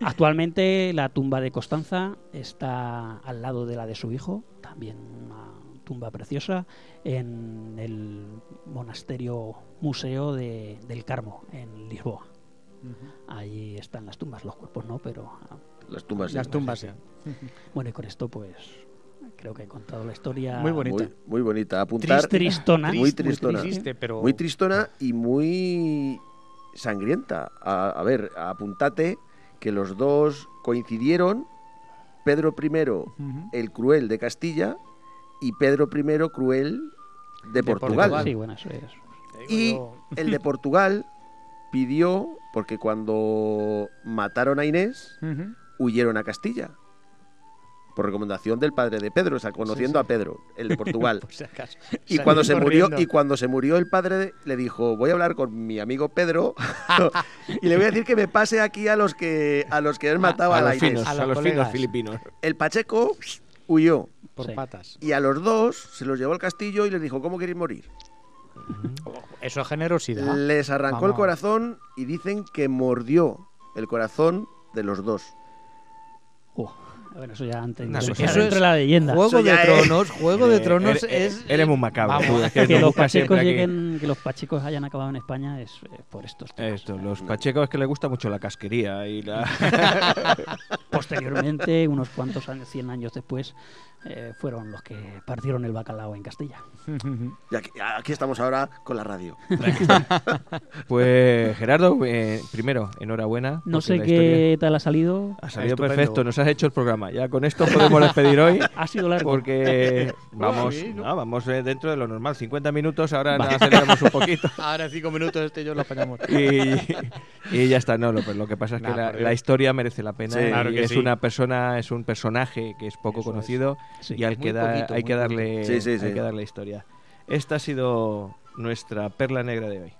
Actualmente la tumba de Constanza está al lado de la de su hijo, también una tumba preciosa, en el monasterio museo de- del Carmo, en Lisboa. Allí están las tumbas, los cuerpos no, pero ah, Las tumbas. sí. Las tumbas, sí. bueno, y con esto pues creo que he contado la historia Muy bonita. Muy, muy bonita. Apuntar. tristona. Muy tristona. Triste, pero... Muy tristona y muy sangrienta. A, a ver, apuntate que los dos coincidieron. Pedro I, el cruel de Castilla, y Pedro I, cruel de, Portugal. Portugal. Sí, bueno, eso es. Te digo Y yo- el de Portugal pidió, porque cuando mataron a Inés, huyeron a Castilla. Por recomendación del padre de Pedro, o sea, conociendo sí. a Pedro, el de Portugal. Por si acaso. Y cuando se murió y cuando se murió el padre le dijo voy a hablar con mi amigo Pedro y le voy a decir que me pase aquí a los que a los que han matado a, a la los Inés. finos, A a los finos colegas. filipinos. El Pacheco huyó Por Sí. patas. y a los dos se los llevó al castillo y les dijo cómo queréis morir. Eso es generosidad. Les arrancó el corazón y dicen que mordió el corazón de los dos. Bueno, eso ya antes. Entra Eso dentro es de la leyenda. Juego Eso de ya es- Tronos, Juego de Tronos es... Eres muy macabro. Vamos, es que Que los pachecos lleguen, que los pachecos hayan acabado en España es eh, por estos temas. Esto, los pachecos es que les gusta mucho la casquería y la... Posteriormente, unos cuantos años, 100 años después, eh, fueron los que partieron el bacalao en Castilla. Y aquí, aquí estamos ahora con la radio. Pues Gerardo, eh, primero, enhorabuena. No sé la qué tal ha salido. Ha salido Estupendo. perfecto, nos has hecho el programa. Ya con esto podemos despedir hoy. Ha sido largo. Porque vamos, no, vamos eh, dentro de lo normal, 50 minutos, ahora nos aceleramos un poquito. Ahora en cinco minutos este y yo lo apañamos. Y, y ya está, no, lo, pues lo que pasa es que Nah, la, historia merece la pena Sí, y claro que es sí. una persona, es un personaje que es poco Eso es. conocido Sí. y al que da- poquito, hay que darle Sí, sí, sí. hay que darle historia. Esta ha sido nuestra perla negra de hoy.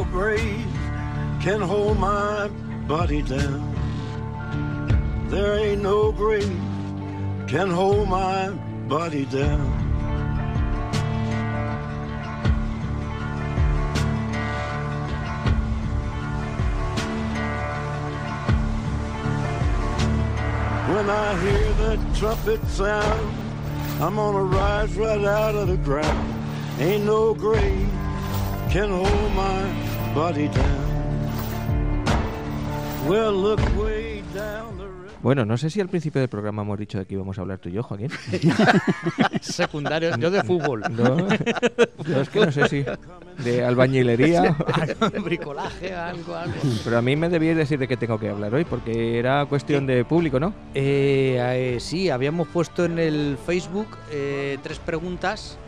No grave can hold my body down. There ain't no grave can hold my body down. When I hear that trumpet sound, I'm gonna rise right out of the ground. Ain't no grave can hold my body down. Well, look way down the river. Bueno, no sé si al principio del programa hemos dicho de que íbamos a hablar tú y yo, Joaquín. Secundario, yo de fútbol. No, Yo es que no sé si de albañilería. Bricolaje, algo, algo. Pero a mí me debíais decir de qué tengo que hablar hoy, porque era cuestión de público, ¿no? Eh, eh, sí, habíamos puesto en el Facebook eh, tres preguntas.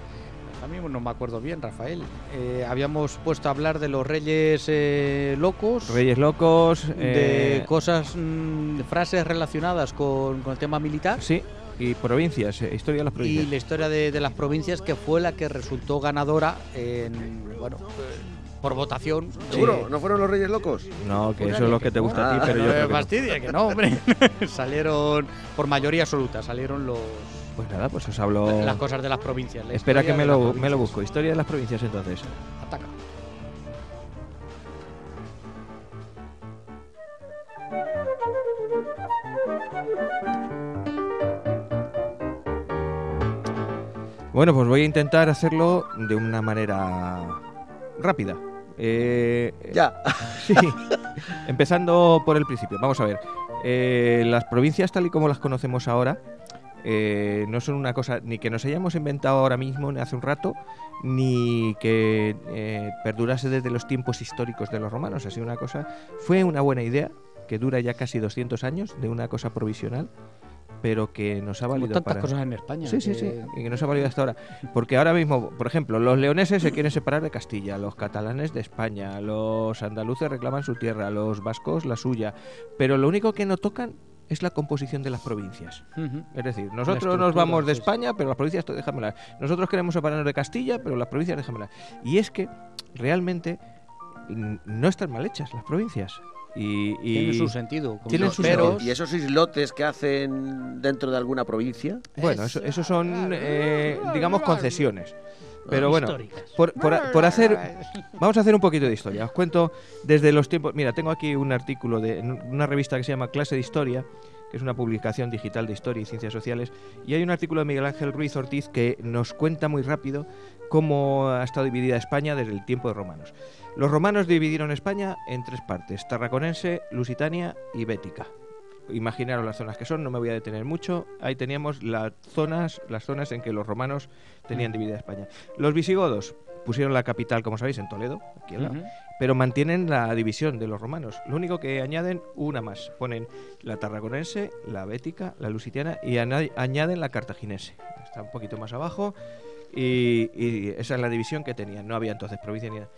A mí no me acuerdo bien, Rafael. Eh, habíamos puesto a hablar de los reyes eh, locos, Reyes locos. de eh, cosas, mm, de frases relacionadas con, con el tema militar Sí, y provincias, eh, historia de las y provincias. la historia de, de las provincias que fue la que resultó ganadora en, bueno, eh, por votación. ¿Seguro? ¿No fueron los Reyes Locos? No, que Juraría eso es lo que que te gusta a ti, pero no yo me creo que no. fastidie, que no, hombre. salieron por mayoría absoluta, salieron los Pues nada, pues os hablo. las cosas de las provincias. la Espera que me lo, me lo busco. Historia de las provincias entonces. Ataca. Bueno, pues voy a intentar hacerlo de una manera rápida. Eh, Ya. Sí, empezando por el principio. Vamos a ver. Eh, las provincias tal y como las conocemos ahora eh, no son una cosa ni que nos hayamos inventado ahora mismo, ni hace un rato, ni que eh, perdurase desde los tiempos históricos de los romanos. Ha sido una cosa, fue una buena idea que dura ya casi 200 años de una cosa provisional, pero que nos ha Como valido tantas para... cosas en España. Sí, sí, que- sí, y que no se ha valido hasta ahora. Porque ahora mismo, por ejemplo, los leoneses se quieren separar de Castilla, los catalanes de España, los andaluces reclaman su tierra, los vascos la suya, pero lo único que no tocan es la composición de las provincias. Es decir, nosotros nos vamos de. España, pero las provincias déjamelas. Nosotros queremos separarnos de Castilla, pero las provincias déjamelas. Y es que realmente no están mal hechas las provincias. Y, y- Tiene su sentido. Tienen sus sentido. ¿Y esos islotes que hacen dentro de alguna provincia? Bueno, eso, eso son, eh, digamos, concesiones. Pero bueno, por, por- por hacer, vamos a hacer un poquito de historia. Os cuento desde los tiempos. Mira, tengo aquí un artículo de una revista que se llama Clase de Historia, que es una publicación digital de historia y ciencias sociales. Y hay un artículo de Miguel Ángel Ruiz Ortiz que nos cuenta muy rápido cómo ha estado dividida España desde el tiempo de romanos. Los romanos dividieron España en tres partes: tarraconense, lusitania y bética. Imaginaros las zonas que son, no me voy a detener mucho. Ahí teníamos las zonas, las zonas en que los romanos tenían dividida España. Los visigodos pusieron la capital, como sabéis, en Toledo, aquí al lado, pero mantienen la división de los romanos. Lo único que añaden una más. Ponen la tarraconense, la bética, la lusitiana y añaden la cartaginense. Está un poquito más abajo y, y esa es la división que tenían. No había entonces provincia ni nada.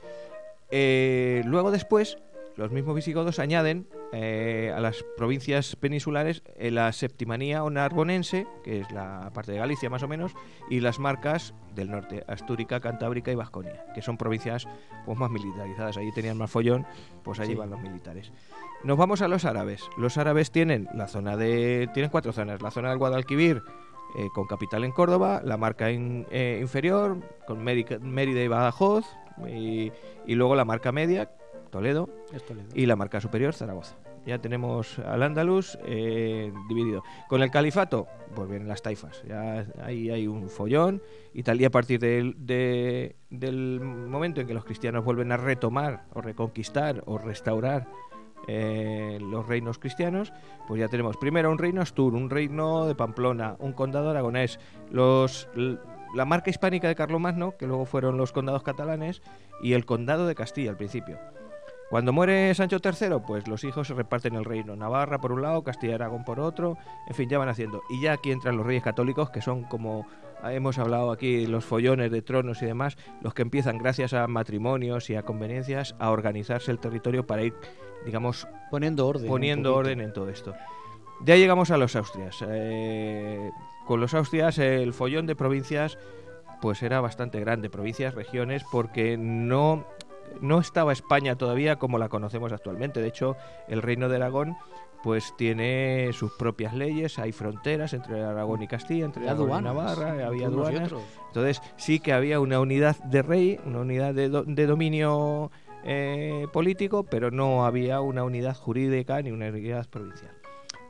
Eh, luego después los mismos visigodos añaden eh, a las provincias peninsulares eh, la septimanía o narbonense, que es la parte de Galicia más o menos, y las marcas del norte, Astúrica, Cantábrica y Vasconia, que son provincias pues, más militarizadas. Allí tenían más follón, pues allí Sí. van los militares. Nos vamos a los árabes. Los árabes tienen la zona de. tienen cuatro zonas. La zona del Guadalquivir, eh, con capital en Córdoba, la marca in- eh, inferior, con Mérida y Badajoz, y, y luego la marca media, Toledo, y la marca superior, Zaragoza. Ya tenemos al Andalus eh, dividido. Con el califato, pues vienen las taifas. Ahí hay un follón y tal. Y a partir del, de- del momento en que los cristianos vuelven a retomar o reconquistar o restaurar eh, los reinos cristianos, pues ya tenemos primero un reino astur, un reino de Pamplona, un condado aragonés, los, la marca hispánica de Carlomagno, que luego fueron los condados catalanes, y el condado de Castilla al principio. Cuando muere Sancho III, pues los hijos se reparten el reino. Navarra por un lado, Castilla y Aragón por otro, en fin, ya van haciendo. Y ya aquí entran los reyes católicos, que son como hemos hablado aquí, los follones de tronos y demás, los que empiezan gracias a matrimonios y a conveniencias a organizarse el territorio para ir, digamos, Poniendo orden. poniendo orden en todo esto. Ya llegamos a los Austrias. Eh, con los Austrias el follón de provincias pues era bastante grande, provincias, regiones, porque no, no estaba España todavía como la conocemos actualmente. De hecho, el Reino de Aragón pues tiene sus propias leyes, hay fronteras entre Aragón y Castilla, entre Aragón y Navarra, había aduanas. Entonces sí que había una unidad de rey, una unidad de, do- de dominio eh, político, pero no había una unidad jurídica ni una unidad provincial.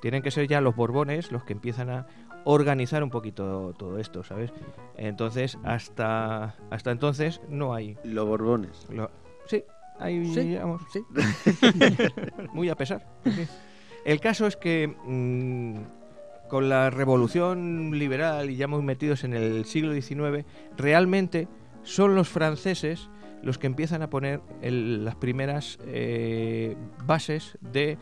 Tienen que ser ya los Borbones los que empiezan a organizar un poquito todo esto, ¿sabes? Entonces, hasta, hasta entonces no hay... Los Borbones. lo- sí, hay, Sí, digamos, sí. muy a pesar. sí. El caso es que mm, con la revolución liberal y ya muy metidos en el siglo XIX, realmente son los franceses los que empiezan a poner el- las primeras eh, bases de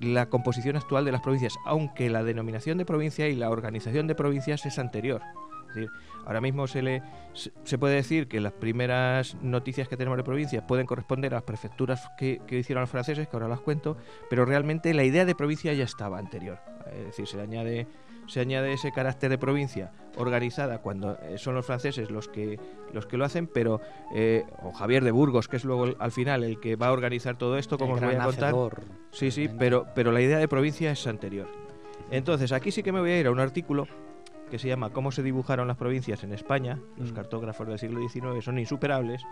la composición actual de las provincias, aunque la denominación de provincia y la organización de provincias es anterior. Es decir, ahora mismo se, le, se, puede decir que las primeras noticias que tenemos de provincias pueden corresponder a las prefecturas que, que hicieron los franceses, que ahora las cuento, pero realmente la idea de provincia ya estaba anterior. Es decir, se le añade, se añade ese carácter de provincia organizada cuando eh, son los franceses los que, los que lo hacen, pero, eh, o Javier de Burgos, que es luego al final el que va a organizar todo esto, como os El voy a contar. hacedor. Sí, sí, pero, pero la idea de provincia es anterior. Entonces, aquí sí que me voy a ir a un artículo que se llama Cómo se dibujaron las provincias en España. Los Mm. cartógrafos del siglo XIX son insuperables.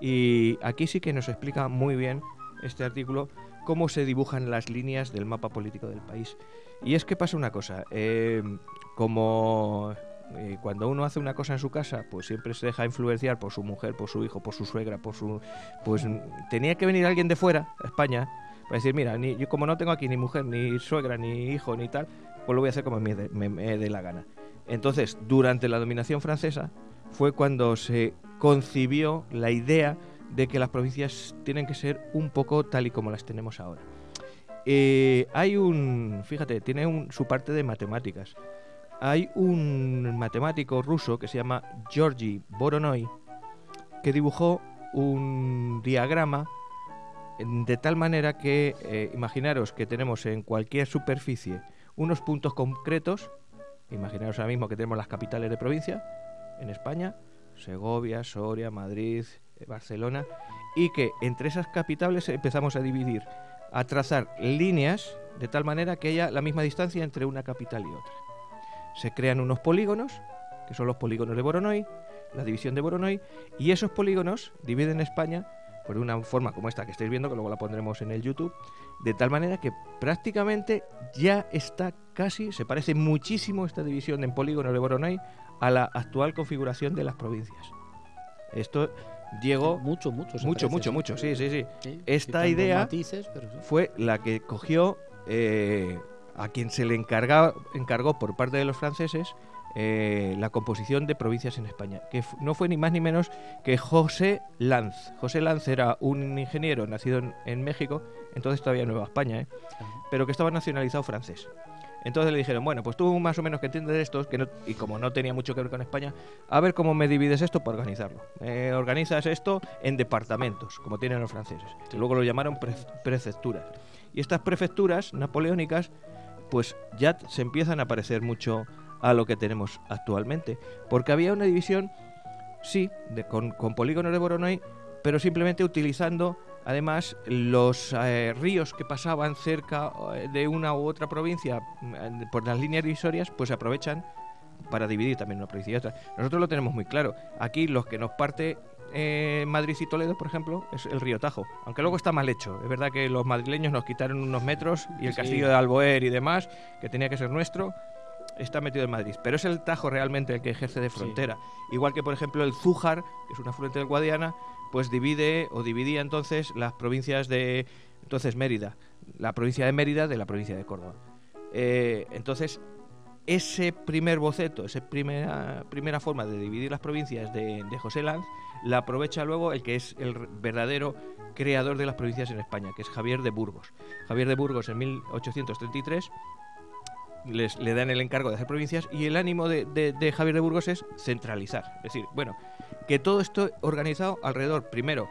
Y aquí sí que nos explica muy bien este artículo cómo se dibujan las líneas del mapa político del país. Y es que pasa una cosa, eh, como eh, cuando uno hace una cosa en su casa, pues siempre se deja influenciar por su mujer, por su hijo, por su suegra, por su... Pues tenía que venir alguien de fuera, a España, para decir, mira, ni, yo como no tengo aquí ni mujer, ni suegra, ni hijo, ni tal, pues lo voy a hacer como me me- me dé la gana. Entonces, durante la dominación francesa fue cuando se concibió la idea de que las provincias tienen que ser un poco tal y como las tenemos ahora. Eh, hay un, fíjate, tiene un- su parte de matemáticas. Hay un matemático ruso que se llama Georgi Voronoi que dibujó un diagrama de tal manera que eh, imaginaros que tenemos en cualquier superficie unos puntos concretos. Imaginaros ahora mismo que tenemos las capitales de provincia en España, Segovia, Soria, Madrid, Barcelona, y que entre esas capitales empezamos a dividir, a trazar líneas de tal manera que haya la misma distancia entre una capital y otra. Se crean unos polígonos, que son los polígonos de Voronoi, la división de Voronoi, y esos polígonos dividen España por una forma como esta que estáis viendo, que luego la pondremos en el YouTube, de tal manera que prácticamente ya está casi, se parece muchísimo esta división en polígonos de Voronoi a la actual configuración de las provincias. Esto, Diego, Mucho, mucho. se mucho, parece, mucho, sí. mucho, sí, sí, sí. Sí, Esta idea matices, pero sí. Fue la que cogió eh, a quien se le encarga- encargó por parte de los franceses eh, la composición de provincias en España, que no fue ni más ni menos que José Lanz. José Lanz era un ingeniero nacido en, en México, entonces todavía Nueva España, ¿eh? Pero que estaba nacionalizado francés. Entonces le dijeron, bueno, pues tú más o menos que entiendes esto, que no- y como no tenía mucho que ver con España, a ver cómo me divides esto para organizarlo. Eh, organizas esto en departamentos, como tienen los franceses. Y luego lo llamaron pre- prefecturas. Y estas prefecturas napoleónicas, pues ya se empiezan a parecer mucho a lo que tenemos actualmente. Porque había una división, sí, de, con, con polígonos de Voronoi, pero simplemente utilizando además los eh, ríos que pasaban cerca eh, de una u otra provincia mm, por las líneas divisorias, pues se aprovechan para dividir también una provincia y otra. Nosotros lo tenemos muy claro. Aquí los que nos parte eh, Madrid y Toledo, por ejemplo, es el río Tajo. Aunque luego está mal hecho. Es verdad que los madrileños nos quitaron unos metros y el Sí. castillo de Alboer y demás, que tenía que ser nuestro, está metido en Madrid. Pero es el Tajo realmente el que ejerce de frontera. Igual que, por ejemplo, el Zújar, que es una afluente del Guadiana, pues divide o dividía entonces las provincias de entonces Mérida, la provincia de Mérida de la provincia de Córdoba. Eh, entonces, ese primer boceto, esa primera, primera forma de dividir las provincias de, de José Lanz, la aprovecha luego el que es el verdadero creador de las provincias en España, que es Javier de Burgos. Javier de Burgos en 1833 les, le dan el encargo de hacer provincias y el ánimo de, de- de Javier de Burgos es centralizar. Es decir, bueno, que todo esto organizado alrededor, primero,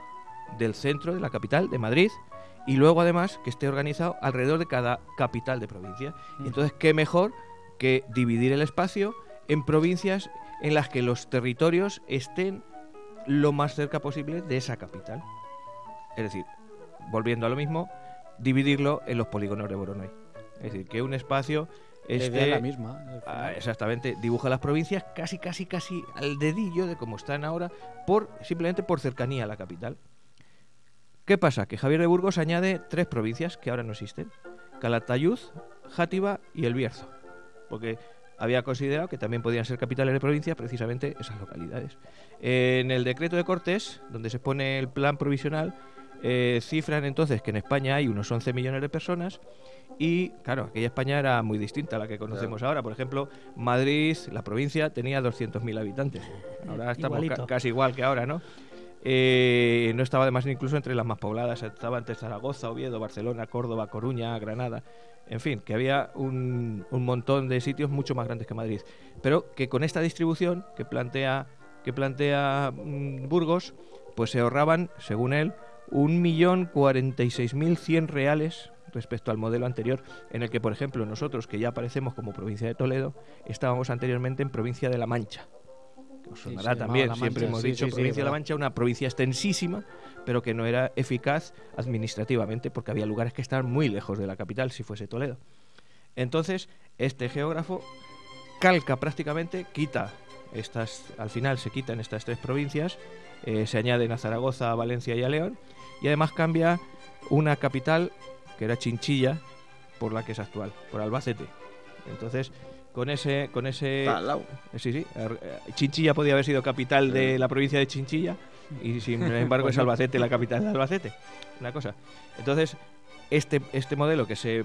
del centro de la capital, de Madrid, y luego además que esté organizado alrededor de cada capital de provincia. Y entonces, ¿qué mejor que dividir el espacio en provincias en las que los territorios estén lo más cerca posible de esa capital? Es decir, volviendo a lo mismo, dividirlo en los polígonos de Voronoi. Es decir, que un espacio La idea es la misma. Ah, final. exactamente, dibuja las provincias casi, casi, casi al dedillo de cómo están ahora, por simplemente por cercanía a la capital. ¿Qué pasa? Que Javier de Burgos añade tres provincias que ahora no existen: Calatayud, Játiva y El Bierzo, porque había considerado que también podían ser capitales de provincia precisamente esas localidades. En el decreto de Cortés, donde se pone el plan provisional, eh, cifran entonces que en España hay unos 11 millones de personas y, claro, aquella España era muy distinta a la que conocemos ahora. Por ejemplo, Madrid, la provincia, tenía 200.000 habitantes. Ahora estamos ca- casi igual que ahora, ¿no? Eh, no estaba además incluso entre las más pobladas. Estaba entre Zaragoza, Oviedo, Barcelona, Córdoba, Coruña, Granada. En fin, que había un, un montón de sitios mucho más grandes que Madrid. Pero que con esta distribución que plantea, que plantea mm, Burgos, pues se ahorraban, según él, 1.046.100 reales respecto al modelo anterior, en el que, por ejemplo, nosotros, que ya aparecemos como provincia de Toledo, estábamos anteriormente en provincia de La Mancha. Que os sonará también, siempre Mancha, hemos sí, dicho sí, provincia de La. Mancha, una provincia extensísima, pero que no era eficaz administrativamente, porque había lugares que estaban muy lejos de la capital, si fuese Toledo. Entonces, este geógrafo calca prácticamente, quita estas, al final se quitan estas tres provincias, eh, se añaden a Zaragoza, a Valencia y a León, y además cambia una capital que era Chinchilla por la que es actual, por Albacete. Entonces, con ese, con ese, Está al lado. sí, sí, eh, Chinchilla podía haber sido capital de la provincia de Chinchilla y sin embargo es Albacete la capital de Albacete. Una cosa. Entonces, este, este modelo que se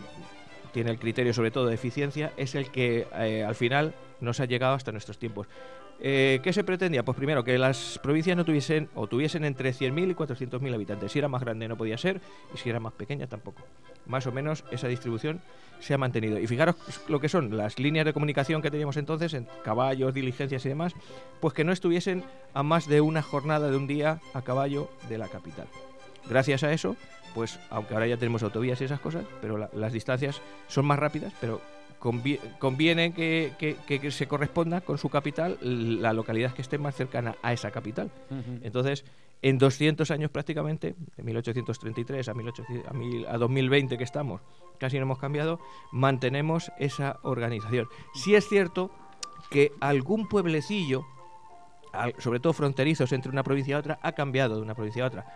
tiene el criterio sobre todo de eficiencia es el que eh, al final nos ha llegado hasta nuestros tiempos. Eh, ¿Qué se pretendía? Pues primero que las provincias no tuviesen o tuviesen entre 100.000 y 400.000 habitantes. Si era más grande no podía ser y si era más pequeña tampoco. Más o menos esa distribución se ha mantenido. Y fijaros lo que son las líneas de comunicación que teníamos entonces, en caballos, diligencias y demás, pues que no estuviesen a más de una jornada de un día a caballo de la capital. Gracias a eso, pues aunque ahora ya tenemos autovías y esas cosas, pero la- las distancias son más rápidas, pero conviene que, que- que- se corresponda con su capital la localidad que esté más cercana a esa capital. Entonces, en 200 años prácticamente, de 1833 a, 1800 a, mil- a 2020 que estamos, casi no hemos cambiado, mantenemos esa organización. Sí es cierto que algún pueblecillo, al- sobre todo fronterizos entre una provincia y otra, ha cambiado de una provincia a otra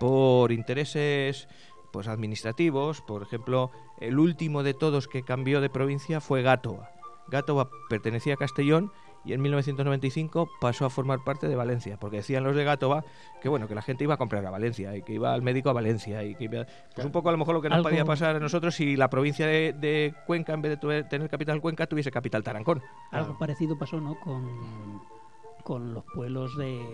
por intereses pues administrativos, por ejemplo, el último de todos que cambió de provincia fue Gátova. Gátova pertenecía a Castellón y en 1995 pasó a formar parte de Valencia, porque decían los de Gátova que bueno, que la gente iba a comprar a Valencia y que iba al médico a Valencia y que iba- pues un poco a lo mejor lo que nos Algo- podía pasar a nosotros si la provincia de, de Cuenca en vez de tener capital Cuenca tuviese capital Tarancón. Algo parecido pasó, ¿no? Con, con los pueblos de,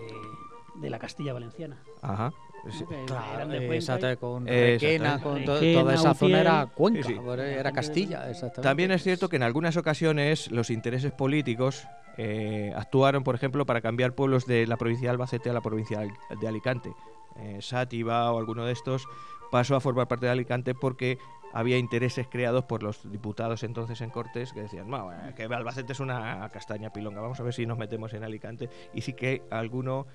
de la Castilla Valenciana. Ajá. Sí. Claro, exacto, con Eh, Requena, con to- Requena, toda esa zona era Cuenca, Sí, sí. era Castilla, exactamente. También es cierto que en algunas ocasiones los intereses políticos eh, actuaron, por ejemplo, para cambiar pueblos de la provincia de Albacete a la provincia de Al- de Alicante. Eh, Sátiva o alguno de estos pasó a formar parte de Alicante porque había intereses creados por los diputados entonces en Cortes que decían, "No, bueno, que Albacete es una castaña pilonga, vamos a ver si nos metemos en Alicante. Y sí que alguno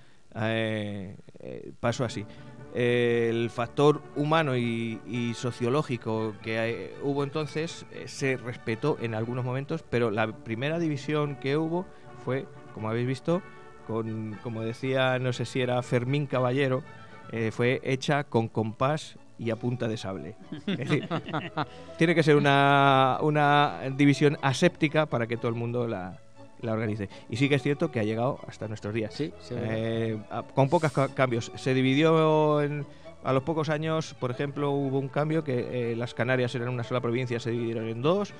eh, eh, pasó así. El factor humano y, y sociológico que eh, hubo entonces se respetó en algunos momentos, pero la primera división que hubo fue, como habéis visto, con, como decía, no sé si era Fermín Caballero, eh, fue hecha con compás y a punta de sable. Es decir, tiene que ser una, una división aséptica para que todo el mundo la, la organice. Y sí que es cierto que ha llegado hasta nuestros días. Sí, sí, Eh, con pocos ca- cambios. Se dividió en- a los pocos años, por ejemplo, hubo un cambio que eh, las Canarias eran una sola provincia, se dividieron en dos,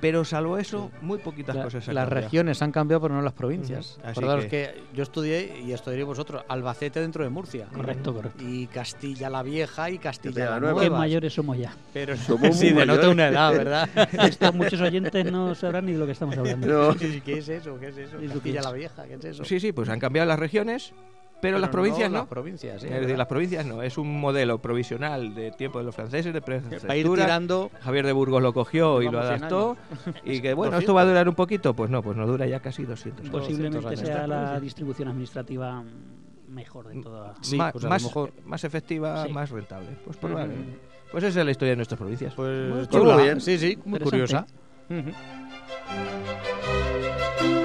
pero salvo eso, muy poquitas La- cosas han las cambiado. regiones han cambiado, pero no las provincias. Ujú. Así Acordaros que- que... yo estudié, y esto diréis vosotros, Albacete dentro de Murcia. Correcto, correcto. Y Castilla la Vieja y Castilla la Nueva. Qué mayores somos ya. Pero Somos muy sí, denota una edad, ¿verdad? Esto muchos oyentes no sabrán ni de lo que estamos hablando. No. Sí, sí, ¿Qué es eso? ¿Qué es eso? ¿Y tú Castilla qué la es? Vieja, ¿qué es eso? Sí, sí, pues han cambiado las regiones, pero, las provincias no. Las provincias, sí, es decir, las provincias no. Es un modelo provisional de tiempo de los franceses, de Para ir prefectura. tirando Javier de Burgos lo cogió y lo Vamos, 100 adaptó. Y que bueno, esto va a durar un poquito. Pues no, pues no dura ya casi 200 años. Posiblemente 200 años. sea la distribución administrativa mejor de todas. Sí, pues a lo más, mejor- más efectiva, Sí. más rentable. Pues, probable. pues esa es la historia de nuestras provincias. Pues Pues chula. muy bien. Sí, sí, muy curiosa. Interesante. Ujú.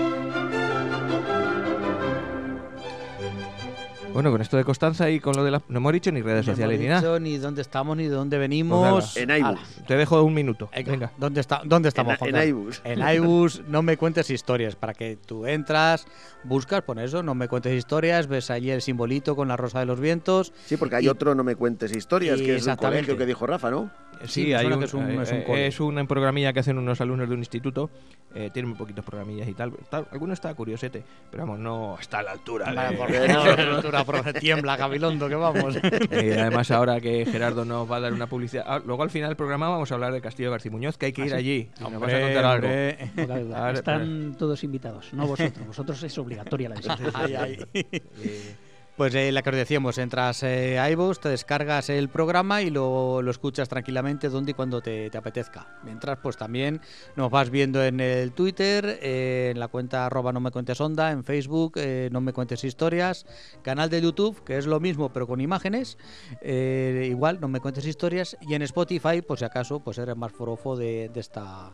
Bueno, con esto de Constanza y con lo de la... No hemos dicho ni redes Ni sociales hemos ni nada. dicho ni dónde estamos ni de dónde Pues venimos. En Ala, iBooks. Te dejo un minuto. venga, Venga. ¿Dónde, está, ¿Dónde estamos, En, Juan en iBooks. En iBus no me cuentes historias, para que tú entras, buscas, pones eso, no me cuentes historias, ves allí el simbolito con la rosa de los vientos. Sí, porque hay Y- otro No me cuentes historias, que es exactamente. colegio que dijo Rafa, ¿no? Sí, Sí, hay suena un, que es un- eh, es un eh, cole. es un programilla que hacen unos alumnos de un instituto. Eh, tienen muy poquitos programillas y tal. tal. Alguno está curiosete, pero vamos, no está a la altura. Vale, de- por favor, altura, profe, tiembla, Gabilondo, que vamos. Eh, además, ahora que Gerardo nos va a dar una publicidad. ah, luego al final del programa vamos a hablar de Castillo García Muñoz, que hay que ir allí. y nos vas a contar algo. hombre. No Están todos invitados, no vosotros. Vosotros es obligatoria la visita. Ay, ay. Pues eh, la que os decíamos, entras eh, a iVoox, te descargas el programa y lo, lo escuchas tranquilamente donde y cuando te, te apetezca. Mientras, pues también nos vas viendo en el Twitter, eh, en la cuenta arroba no me cuentes onda, en Facebook, eh, no me cuentes historias, canal de YouTube, que es lo mismo pero con imágenes, igual, no me cuentes historias, y en Spotify, pues si acaso, pues eres más forofo de esta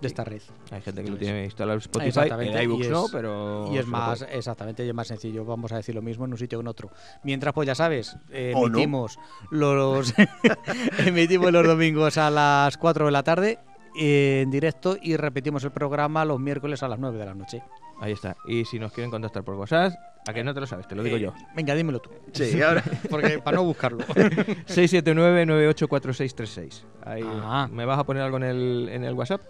de esta red. hay gente que lo tiene instalado en Spotify, en iBooks no, pero... Y es más, puede. exactamente, y es más sencillo. Vamos a decir lo mismo en un sitio que en otro. Mientras, pues ya sabes, eh, emitimos los emitimos los domingos a las 4 de la tarde eh, en directo y repetimos el programa los miércoles a las 9 de la noche. Ahí está. Y si nos quieren contactar por WhatsApp, a que no te lo sabes, te lo digo Eh, yo. Venga, dímelo tú. Sí, ahora. Porque para no buscarlo. 679-984636. Ahí. Ah. ¿Me vas a poner algo en el, en el WhatsApp?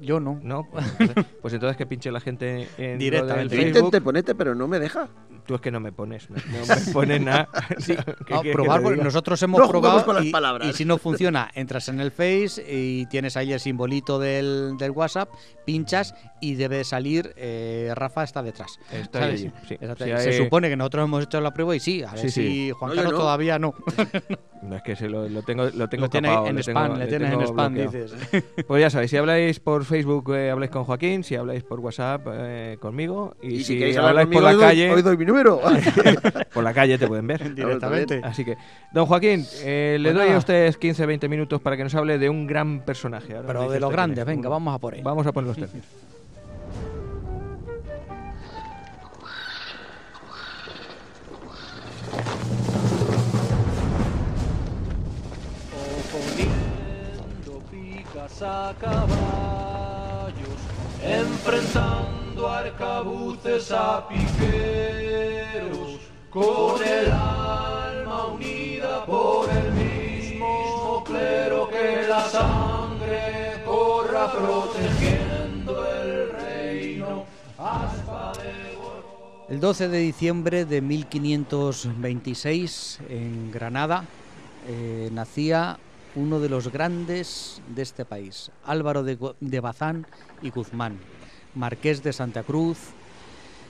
Yo no. No. Pues entonces, pues entonces que pinche la gente en Directamente. Yo Facebook. intenté ponerte, pero no me deja. Tú es que no me pones, no, no me pones nada. Sí, ¿Qué a quieres que probar, nosotros hemos No probado con las y, palabras. y si no funciona, entras en el Face y tienes ahí el simbolito del, del WhatsApp, pinchas y debe salir, eh, Rafa está detrás. Está allí, sí. Si Se supone que nosotros hemos hecho la prueba y sí, a ver Sí, si sí. Juan No, Carlos no. todavía no. No, es que se lo, lo tengo, lo tengo Lo tiene en le spam, tengo- le le tienes en spam, bloqueado. dices. Pues ya sabéis, si habláis por Facebook, eh, habláis con Joaquín, si habláis por WhatsApp, eh, conmigo. Y, Y, si, si queréis hablar habláis conmigo, por la hoy doy- calle, hoy doy mi número. por la calle te pueden ver. Directamente. Así que, don Joaquín, eh, le doy a usted 15-20 minutos para que nos hable de un gran personaje. Ahora Pero de los quién grandes, es. venga, vamos a por él. Vamos a poner los picas a caballos, enfrentando arcabuces a piqueros, con el alma unida por el mismo clero que la sangre corra protegiendo el reino. Aspa de El 12 de diciembre de 1526, en Granada, eh, nacía uno de los grandes de este país, Álvaro de, de Bazán y Guzmán, marqués de Santa Cruz,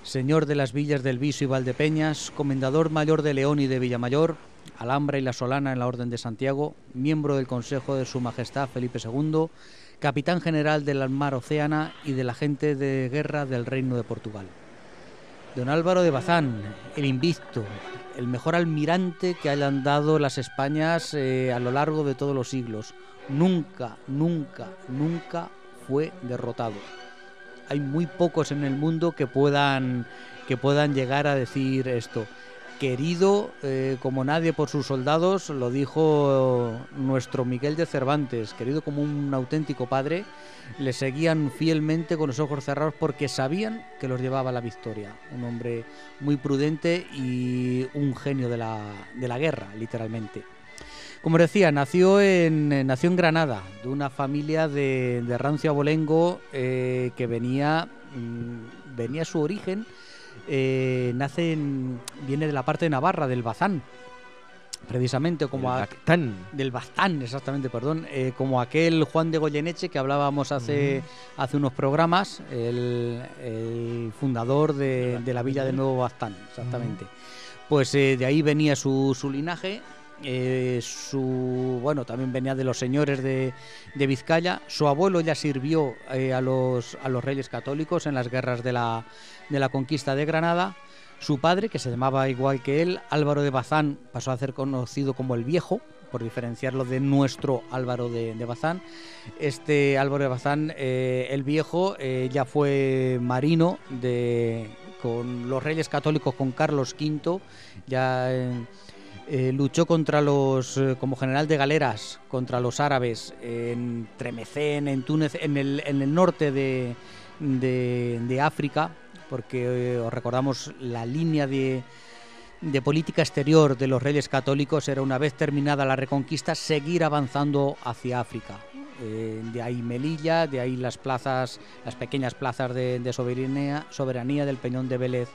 señor de las villas del Viso y Valdepeñas, comendador mayor de León y de Villamayor, Alhambra y La Solana en la Orden de Santiago, miembro del Consejo de Su Majestad Felipe II, capitán general de la Mar Océana y de la gente de guerra del Reino de Portugal. Don Álvaro de Bazán, el invicto, el mejor almirante que hayan dado las Españas eh, a lo largo de todos los siglos. Nunca, nunca, nunca fue derrotado. Hay muy pocos en el mundo que puedan, que puedan llegar a decir esto. Querido eh, como nadie por sus soldados, lo dijo nuestro Miguel de Cervantes, querido como un auténtico padre, le seguían fielmente con los ojos cerrados porque sabían que los llevaba a la victoria. Un hombre muy prudente y un genio de la, de la guerra, literalmente. Como decía, nació en, eh, nació en Granada, de una familia de, de rancio abolengo eh, que venía, mm, venía su origen, eh, nace en- viene de la parte de Navarra, del Bazán, precisamente como a- Bactán. del Bastán, exactamente, perdón, eh, como aquel Juan de Goyeneche que hablábamos hace, hace unos programas, el, el fundador de, de la villa de Nuevo Bastán, exactamente. Pues eh, de ahí venía su, su linaje, eh, su bueno también venía de los señores de, de Vizcaya. Su abuelo ya sirvió eh, a, los, a los reyes católicos en las guerras de la, de la conquista de Granada. Su padre, que se llamaba igual que él, Álvaro de Bazán, pasó a ser conocido como el Viejo, por diferenciarlo de nuestro Álvaro de, Bazán. Este Álvaro de Bazán, eh, el Viejo, ya fue marino de, con los reyes católicos, con Carlos V, ya eh, luchó contra los, eh, como general de galeras, contra los árabes en Tremecén, en Túnez, en el, en el norte de, de- de África, porque eh, os recordamos la línea de, de política exterior de los reyes católicos era una vez terminada la reconquista seguir avanzando hacia África. Eh, de ahí Melilla, de ahí las plazas, las pequeñas plazas de, soberanía, soberanía del Peñón de Vélez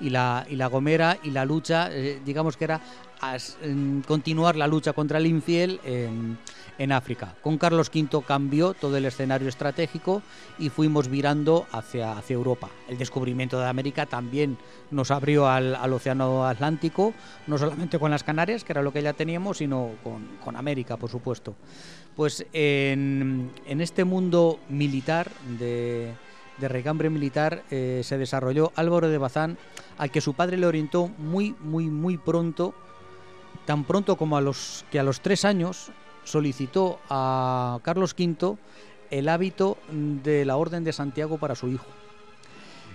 y la, y la Gomera y la lucha, eh, digamos que era continuar la lucha contra el infiel en, en África. Con Carlos V cambió todo el escenario estratégico y fuimos virando hacia, hacia Europa. El descubrimiento de América también nos abrió al, al Océano Atlántico, no solamente con las Canarias, que era lo que ya teníamos, sino con, con América, por supuesto. Pues en, este mundo militar, de, de recambre militar, eh, se desarrolló Álvaro de Bazán, al que su padre le orientó muy, muy, muy pronto, tan pronto como a los que a los tres años solicitó a Carlos V el hábito de la Orden de Santiago para su hijo.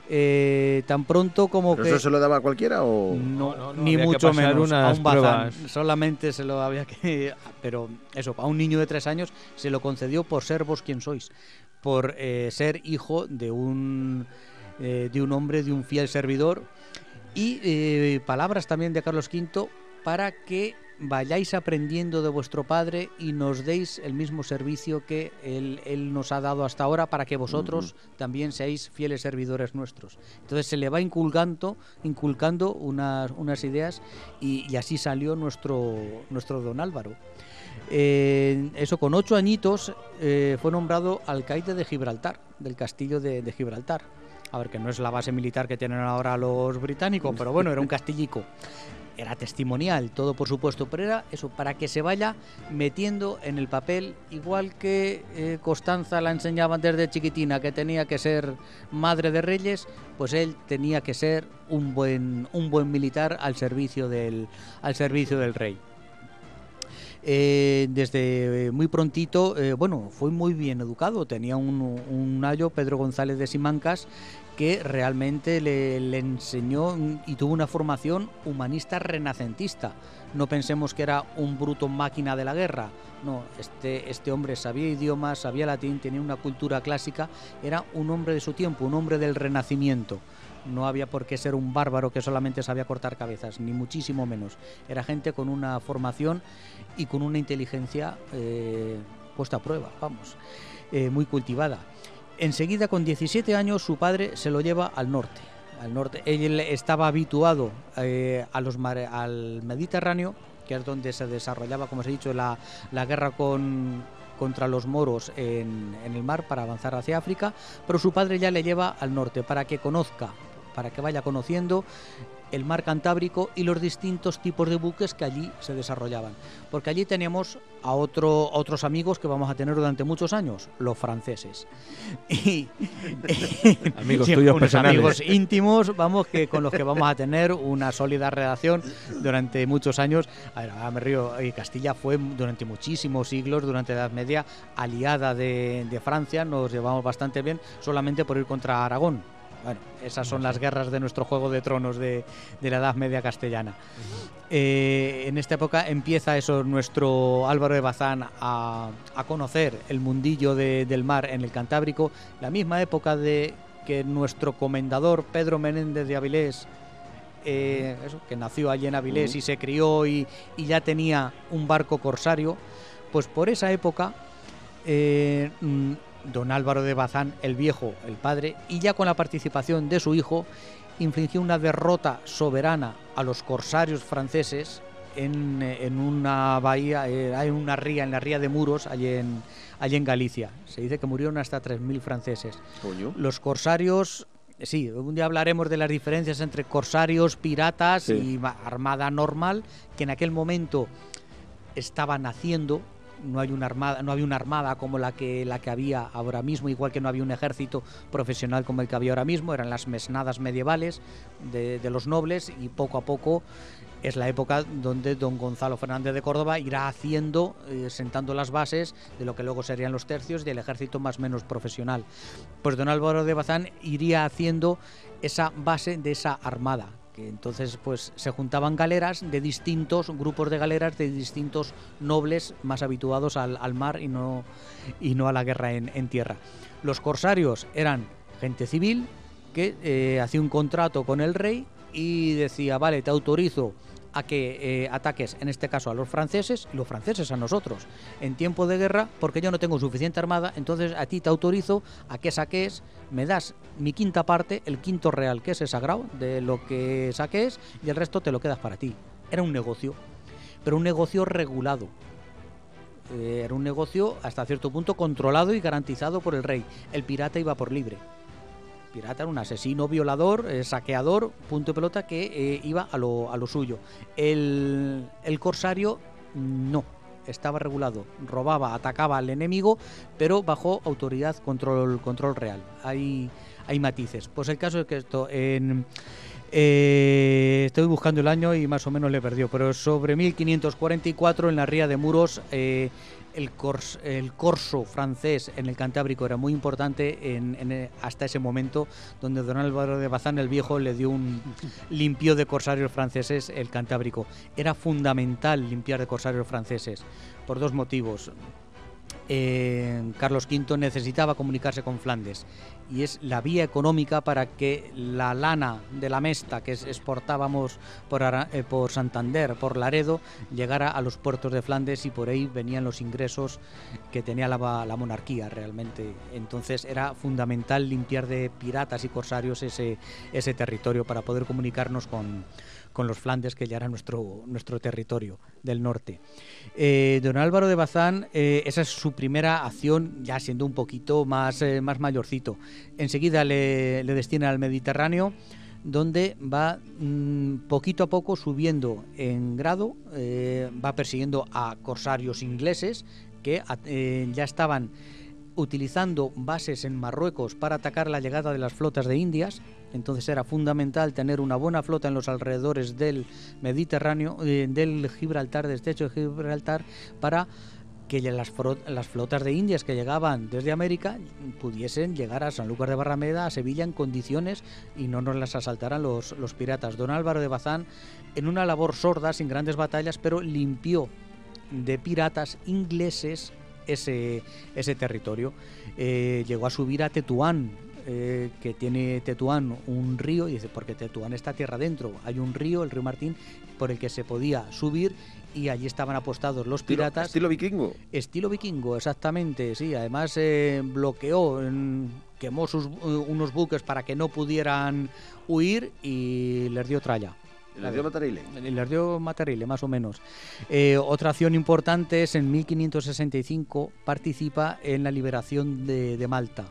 Eh, tan pronto como ¿Pero que eso se lo daba a cualquiera o...? no, No, no, ni mucho menos a un bazán. Solamente se lo había que. Pero eso, a un niño de tres años se lo concedió por ser vos quien sois, por eh, ser hijo de un eh, de un hombre, de un fiel servidor y eh, palabras también de Carlos V para que vayáis aprendiendo de vuestro padre y nos deis el mismo servicio que él, él nos ha dado hasta ahora para que vosotros también seáis fieles servidores nuestros. Entonces se le va inculcando, inculcando unas, unas ideas y, y así salió nuestro, nuestro don Álvaro. Eh, eso, con ocho añitos eh, fue nombrado alcaide de Gibraltar, del castillo de, de Gibraltar. A ver, que no es la base militar que tienen ahora los británicos, pero bueno, era un castillico. Era testimonial, todo por supuesto, pero era eso, para que se vaya metiendo en el papel, igual que eh, Constanza la enseñaban desde chiquitina que tenía que ser madre de reyes, pues él tenía que ser un buen, un buen militar al servicio del, al servicio del rey. Eh, desde muy prontito, eh, bueno, fue muy bien educado. Tenía un, un ayo, Pedro González de Simancas, que realmente le, enseñó y tuvo una formación humanista renacentista. No pensemos que era un bruto máquina de la guerra. No, este, este hombre sabía idiomas, sabía latín, tenía una cultura clásica, era un hombre de su tiempo, un hombre del renacimiento. No había por qué ser un bárbaro que solamente sabía cortar cabezas, ni muchísimo menos. Era gente con una formación y con una inteligencia eh, puesta a prueba, vamos, eh, muy cultivada. Enseguida, con 17 años, su padre se lo lleva al norte, al norte. Él estaba habituado eh, a los al Mediterráneo, que es donde se desarrollaba, como os he dicho, la, la guerra con, contra los moros en, en el mar para avanzar hacia África, pero su padre ya le lleva al norte para que conozca, para que vaya conociendo el mar Cantábrico y los distintos tipos de buques que allí se desarrollaban. Porque allí teníamos a otro, otros amigos que vamos a tener durante muchos años, los franceses. Y, Amigos y tuyos unos personales. amigos íntimos, vamos, que con los que vamos a tener una sólida relación durante muchos años. A ver, ahora me río, y Castilla fue durante muchísimos siglos, durante la Edad Media, aliada de, de Francia, nos llevamos bastante bien, solamente por ir contra Aragón. Bueno, esas son las guerras de nuestro Juego de Tronos de, de la Edad Media castellana. Eh, en esta época empieza eso nuestro Álvaro de Bazán a, a conocer el mundillo de- del mar en el Cantábrico, la misma época de que nuestro comendador Pedro Menéndez de Avilés, eh, eso, que nació allí en Avilés y se crió y, y ya tenía un barco corsario, pues por esa época eh, mm, don Álvaro de Bazán, el viejo, el padre, y ya con la participación de su hijo, infligió una derrota soberana a los corsarios franceses en, eh, en una bahía, eh, hay una ría, en la ría de Muros, allí en, allí en Galicia. Se dice que murieron hasta 3.000 franceses. Coño. Los corsarios, sí, un día hablaremos de las diferencias entre corsarios, piratas Sí. y ma- armada normal, que en aquel momento estaba naciendo. No hay una armada, no había una armada como la que la que había ahora mismo, igual que no había un ejército profesional como el que había ahora mismo, eran las mesnadas medievales de, los nobles y poco a poco es la época donde don Gonzalo Fernández de Córdoba irá haciendo, eh, sentando las bases de lo que luego serían los tercios y del ejército más menos profesional. Pues don Álvaro de Bazán iría haciendo esa base de esa armada, que entonces pues se juntaban galeras de distintos grupos de galeras de distintos nobles más habituados al, mar y no, y no a la guerra en, en tierra. Los corsarios eran gente civil que eh, hacía un contrato con el rey y decía, vale, te autorizo a que eh, ataques, en este caso a los franceses, y los franceses a nosotros, en tiempo de guerra, porque yo no tengo suficiente armada, entonces a ti te autorizo a que saques, me das mi quinta parte, el quinto real que es el sagrado de lo que saques, y el resto te lo quedas para ti. Era un negocio, pero un negocio regulado. Eh, era un negocio hasta cierto punto controlado y garantizado por el rey. El pirata iba por libre pirata era un asesino, violador, eh, saqueador, punto de pelota que eh, iba a lo, a lo suyo. El, el corsario no, estaba regulado, robaba, atacaba al enemigo, pero bajo autoridad, control, control real. Hay, hay matices. Pues el caso es que esto eh, estoy buscando el año y más o menos le perdió, pero sobre 1544 en la ría de Muros el, cors- el corso francés en el Cantábrico era muy importante en- en, eh, hasta ese momento, donde don Álvaro de Bazán el Viejo le dio un limpio de corsarios franceses el Cantábrico. Era fundamental limpiar de corsarios franceses por dos motivos. Eh, Carlos V necesitaba comunicarse con Flandes y es la vía económica para que la lana de la mesta que exportábamos por, eh, por Santander, por Laredo, llegara a los puertos de Flandes y por ahí venían los ingresos que tenía la, la monarquía realmente. Entonces era fundamental limpiar de piratas y corsarios ese, ese territorio para poder comunicarnos con, con los Flandes, que ya era nuestro, nuestro territorio del norte. Eh, don Álvaro de Bazán, eh, esa es su primera acción, ya siendo un poquito más, eh, más mayorcito. Enseguida le, le destina al Mediterráneo, donde va mm, poquito a poco subiendo en grado, va persiguiendo a corsarios ingleses que ya estaban utilizando bases en Marruecos para atacar la llegada de las flotas de Indias. Entonces era fundamental tener una buena flota en los alrededores del Mediterráneo, eh, del Gibraltar, del estrecho de Gibraltar, para que las, las flotas de Indias que llegaban desde América pudiesen llegar a Sanlúcar de Barrameda, a Sevilla, en condiciones y no nos las asaltaran los, los piratas. Don Álvaro de Bazán, en una labor sorda, sin grandes batallas, pero limpió de piratas ingleses ese, ese territorio. Eh, llegó a subir a Tetuán, eh, que tiene Tetuán un río, y dice, porque Tetuán está tierra adentro. Hay un río, el río Martín, por el que se podía subir y allí estaban apostados los Estilo- piratas. Estilo vikingo. Estilo vikingo, exactamente, sí. Además eh, bloqueó, mm, quemó sus, unos buques para que no pudieran huir y les dio tralla. El idioma Matarile. Les dio Matarile, más o menos. Eh, otra acción importante es en 1565 participa en la liberación de, de Malta.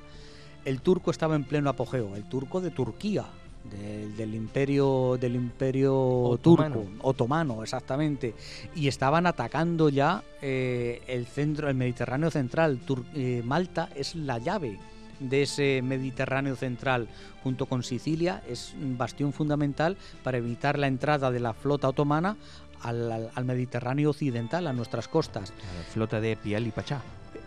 El turco estaba en pleno apogeo, el turco de Turquía, del- del imperio del imperio Otomano. turco otomano exactamente y estaban atacando ya eh, el centro el Mediterráneo central Tur- eh, Malta es la llave de ese Mediterráneo central junto con Sicilia es un bastión fundamental para evitar la entrada de la flota otomana al, Mediterráneo occidental a nuestras costas La flota de Pial y Pachá.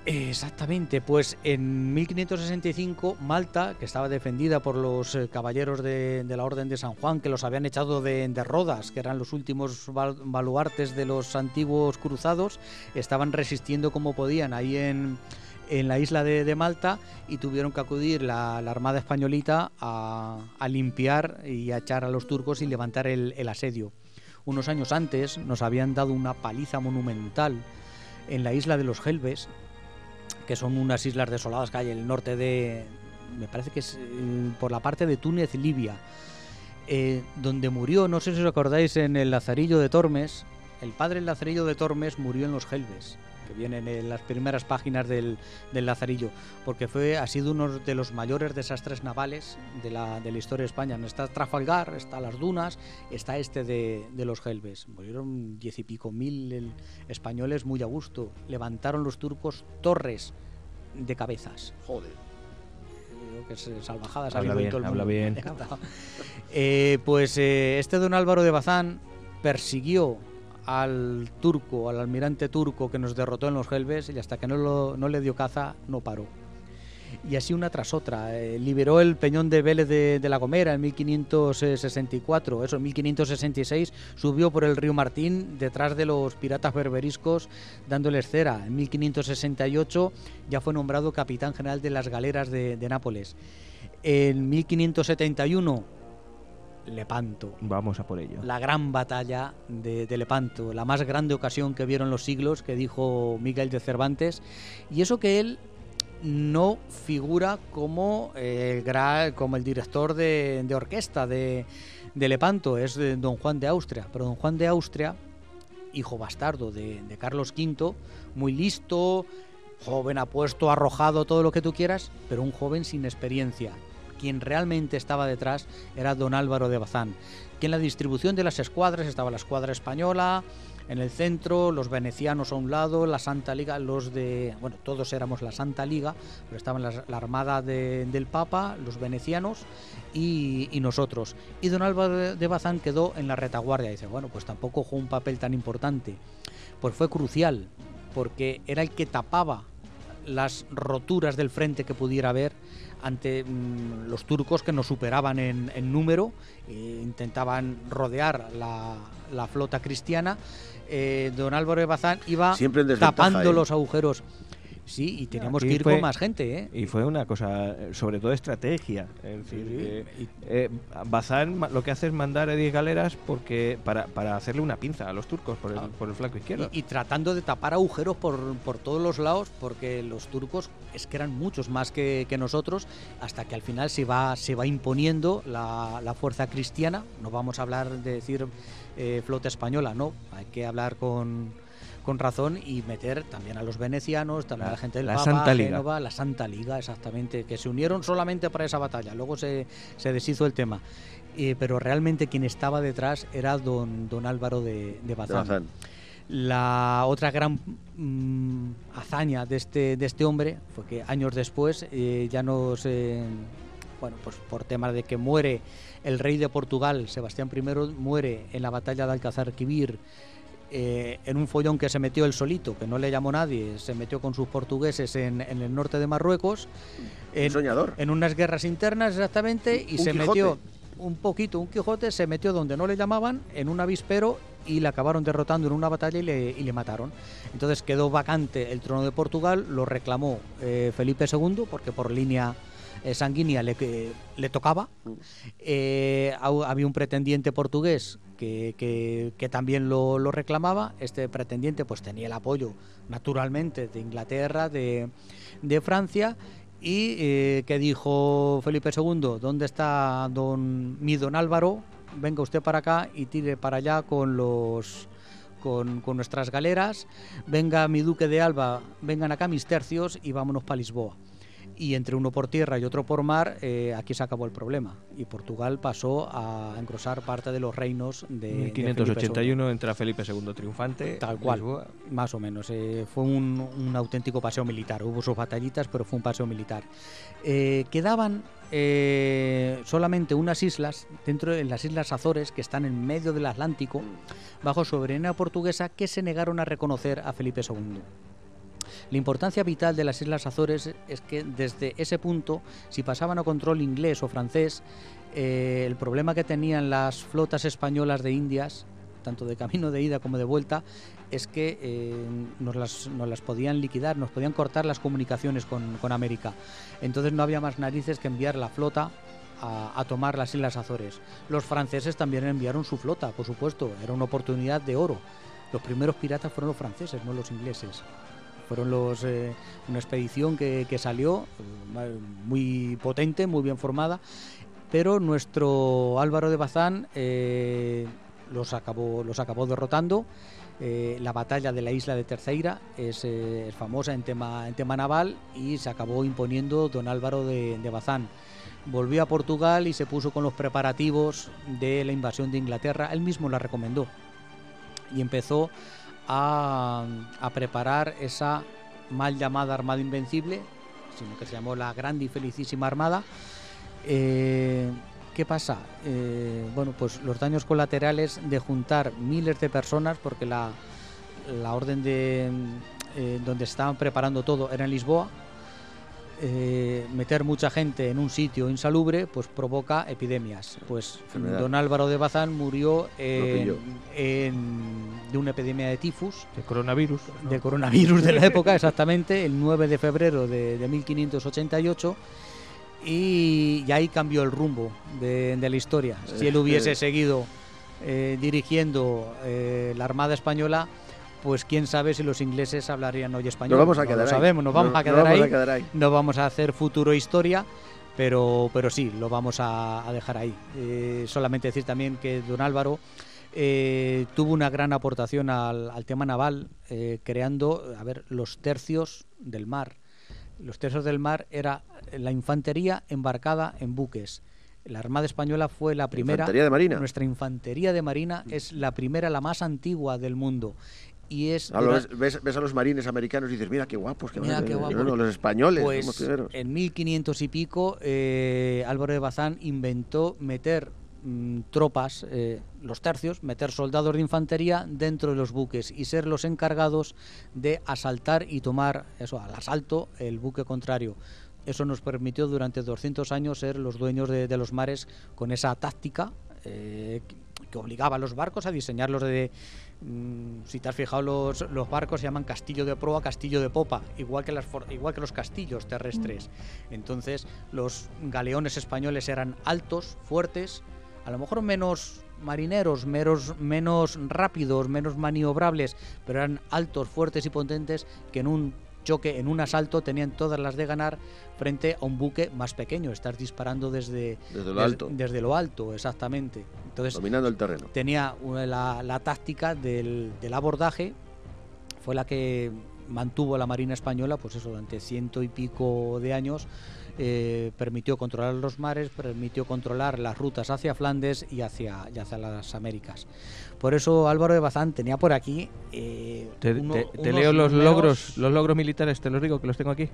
Exactamente, pues en 1565 Malta, que estaba defendida por los eh, caballeros de, de la Orden de San Juan, que los habían echado de, de Rodas, que eran los últimos bal- baluartes de los antiguos cruzados, estaban resistiendo como podían ahí en, en la isla de, Malta y tuvieron que acudir la, Armada Españolita a, limpiar y a echar a los turcos y levantar el, asedio. Unos años antes nos habían dado una paliza monumental en la isla de los Gelbes, que son unas islas desoladas que hay en el norte de, me parece que es eh, por la parte de Túnez, Libia, eh, donde murió, no sé si os acordáis, en el Lazarillo de Tormes, el padre del Lazarillo de Tormes murió en los que vienen en las primeras páginas del, del Lazarillo, porque fue, ha sido uno de los mayores desastres navales de la, de la historia de España. Está Trafalgar, está las dunas, está este de, de los Gelbes. Murieron diez y pico mil el- españoles muy a gusto. Levantaron los turcos torres de cabezas. Joder. Creo que es eh, salvajadas ha Habla bien, todo el habla mundo. bien. Eh, pues eh, este don Álvaro de Bazán persiguió al turco, al almirante turco que nos derrotó en los Gelbes y hasta que no, no le dio caza no paró. Y así una tras otra. eh, liberó el peñón de Vélez de, de la Gomera en 1564. Eso, en 1566 subió por el río Martín detrás de los piratas berberiscos dándoles cera. En 1568 ya fue nombrado capitán general de las galeras de, de Nápoles. En 1571, Lepanto. Vamos a por ello. La gran batalla de, de Lepanto, la más grande ocasión que vieron los siglos, que dijo Miguel de Cervantes. Y eso que él no figura como, eh, gra- como el director de, de orquesta de, de Lepanto, es de don Juan de Austria. Pero don Juan de Austria, hijo bastardo de, de Carlos V, muy listo, joven apuesto, arrojado, todo lo que tú quieras, pero un joven sin experiencia. Quien realmente estaba detrás era don Álvaro de Bazán. Que en la distribución de las escuadras estaba la escuadra española, en el centro, los venecianos a un lado, la Santa Liga, los de. Bueno, todos éramos la Santa Liga, pero estaban las- la armada de- del Papa, los venecianos y, y nosotros. Y don Álvaro de Bazán quedó en la retaguardia. Dice, bueno, pues tampoco jugó un papel tan importante. Pues fue crucial, porque era el que tapaba las roturas del frente que pudiera haber ante mm, los turcos que nos superaban en, en número, e intentaban rodear la, la flota cristiana. Eh, don Álvaro de Bazán iba tapando ¿eh? los agujeros. Sí, y teníamos Aquí que ir fue- con más gente, ¿eh? Y fue una cosa, sobre todo estrategia. Es decir, eh, eh, Bazán lo que hace es mandar a 10 galeras porque para, para hacerle una pinza a los turcos por el, Ah. por el flanco izquierdo. Y, y tratando de tapar agujeros por, por todos los lados, porque los turcos es que eran muchos más que, que nosotros, hasta que al final se va, se va imponiendo la, la fuerza cristiana. No vamos a hablar de decir eh, flota española, no, hay que hablar con, con razón y meter también a los venecianos, también La- a la gente del la Papa, Santa Liga. Génova, la Santa Liga, exactamente, que se unieron solamente para esa batalla. Luego se, se deshizo el tema. Eh, pero realmente quien estaba detrás era don, don Álvaro de, de De Bazán. La otra gran mm, hazaña de este, de este hombre fue que años después eh, ya nos, eh, bueno, pues por tema de que muere el rey de Portugal, Sebastián I, muere en la batalla de Alcázar-Quibir eh, en un follón que se metió él solito, que no le llamó nadie, se metió con sus portugueses en, en el norte de Marruecos, Un en, soñador. en unas guerras internas exactamente, y Un se Quijote. metió un poquito, un Quijote, se metió donde no le llamaban, en un avispero, y le acabaron derrotando en una batalla y le, y le mataron. Entonces quedó vacante el trono de Portugal, lo reclamó eh, Felipe II, porque por línea sanguínea le, tocaba. Eh, había un pretendiente portugués que, también lo, reclamaba. Este pretendiente pues tenía el apoyo, naturalmente, de Inglaterra, de, Francia. Y eh, que dijo Felipe II, ¿dónde está don, mi don Álvaro? Venga usted para acá y tire para allá con, con nuestras galeras. Venga mi duque de Alba, vengan acá mis tercios y vámonos para Lisboa. Y entre uno por tierra y otro por mar, eh, aquí se acabó el problema. Y Portugal pasó a engrosar parte de los reinos de, de Felipe II. 1581 entra Felipe II triunfante. Tal cual, Lisboa. más o menos. eh, fue un, un auténtico paseo militar. Hubo sus batallitas, pero fue un paseo militar. Eh, quedaban solamente unas islas, dentro de las Islas Azores, que están en medio del Atlántico, bajo soberanía portuguesa, que se negaron a reconocer a Felipe II. La importancia vital de las Islas Azores es que desde ese punto, si pasaban a control inglés o francés, eh, el problema que tenían las flotas españolas de Indias, tanto de camino de ida como de vuelta, es que eh, nos, las, podían liquidar, nos podían cortar las comunicaciones con, América. Entonces no había más narices que enviar la flota a tomar las Islas Azores. Los franceses también enviaron su flota, por supuesto, era una oportunidad de oro. Los primeros piratas fueron los franceses, no los ingleses. Fueron los, eh, una expedición que, que salió eh, muy potente, muy bien formada, pero nuestro Álvaro de Bazán eh, los, acabó, los acabó derrotando. La batalla de la isla de Terceira es, es famosa en tema, en tema naval y se acabó imponiendo don Álvaro de, de Bazán. Volvió a Portugal y se puso con los preparativos de la invasión de Inglaterra. Él mismo la recomendó y empezó a, preparar esa mal llamada Armada Invencible, sino que se llamó la Grande y Felicísima Armada. Eh, ¿Qué pasa? Eh, bueno, pues los daños colaterales de juntar miles de personas, porque la, la orden de eh, donde estaban preparando todo era en Lisboa. Eh, meter mucha gente en un sitio insalubre pues provoca epidemias. Pues Enfermedad. don Álvaro de Bazán murió en- de una epidemia de tifus De coronavirus. ¿no? de coronavirus de la época, exactamente, el 9 de febrero de, de 1588. Y, y ahí cambió el rumbo de, de la historia. Si él hubiese Eh. seguido eh, dirigiendo eh, la Armada Española, pues quién sabe si los ingleses hablarían hoy español. Nos vamos a No quedar lo ahí. sabemos, nos vamos No- a no quedar vamos ahí. a quedar ahí. No vamos a hacer futuro historia, pero, pero sí, lo vamos a, a dejar ahí. Eh, solamente decir también que don Álvaro eh, tuvo una gran aportación al, al tema naval, eh, creando, a ver, los tercios del mar. Los tercios del mar era la infantería embarcada en buques. La Armada Española fue la primera. Infantería de Marina. Nuestra infantería de marina es la primera, la más antigua del mundo. Y es. A los- dura- ves, ves a los marines americanos y dices, mira qué guapos, que Mira qué guapos. los españoles, Pues somos en 1500 y pico, eh, Álvaro de Bazán inventó meter mm, tropas, eh, los tercios, meter soldados de infantería dentro de los buques y ser los encargados de asaltar y tomar eso al asalto el buque contrario. Eso nos permitió durante 200 años ser los dueños de, de los mares con esa táctica eh, que- obligaba a los barcos a diseñarlos de... mm, si te has fijado, los, los barcos se llaman castillo de proa, castillo de popa, igual que, las, igual que los castillos terrestres. Entonces, los galeones españoles eran altos, fuertes, a lo mejor menos marineros, menos rápidos, menos maniobrables, pero eran altos, fuertes y potentes que en un choque, en un asalto, tenían todas las de ganar frente a un buque más pequeño. Estás disparando desde, Desde lo des- alto, Desde lo alto, exactamente. Entonces, dominando el terreno. tenía una- la, la táctica del, del abordaje, fue la que mantuvo la Marina Española, pues eso, durante ciento y pico de años, eh, permitió controlar los mares, permitió controlar las rutas hacia Flandes y hacia, y hacia las Américas. Por eso Álvaro de Bazán tenía por aquí... eh, Te, uno- te- te unos leo los números- logros, los logros militares, te los digo que los tengo aquí.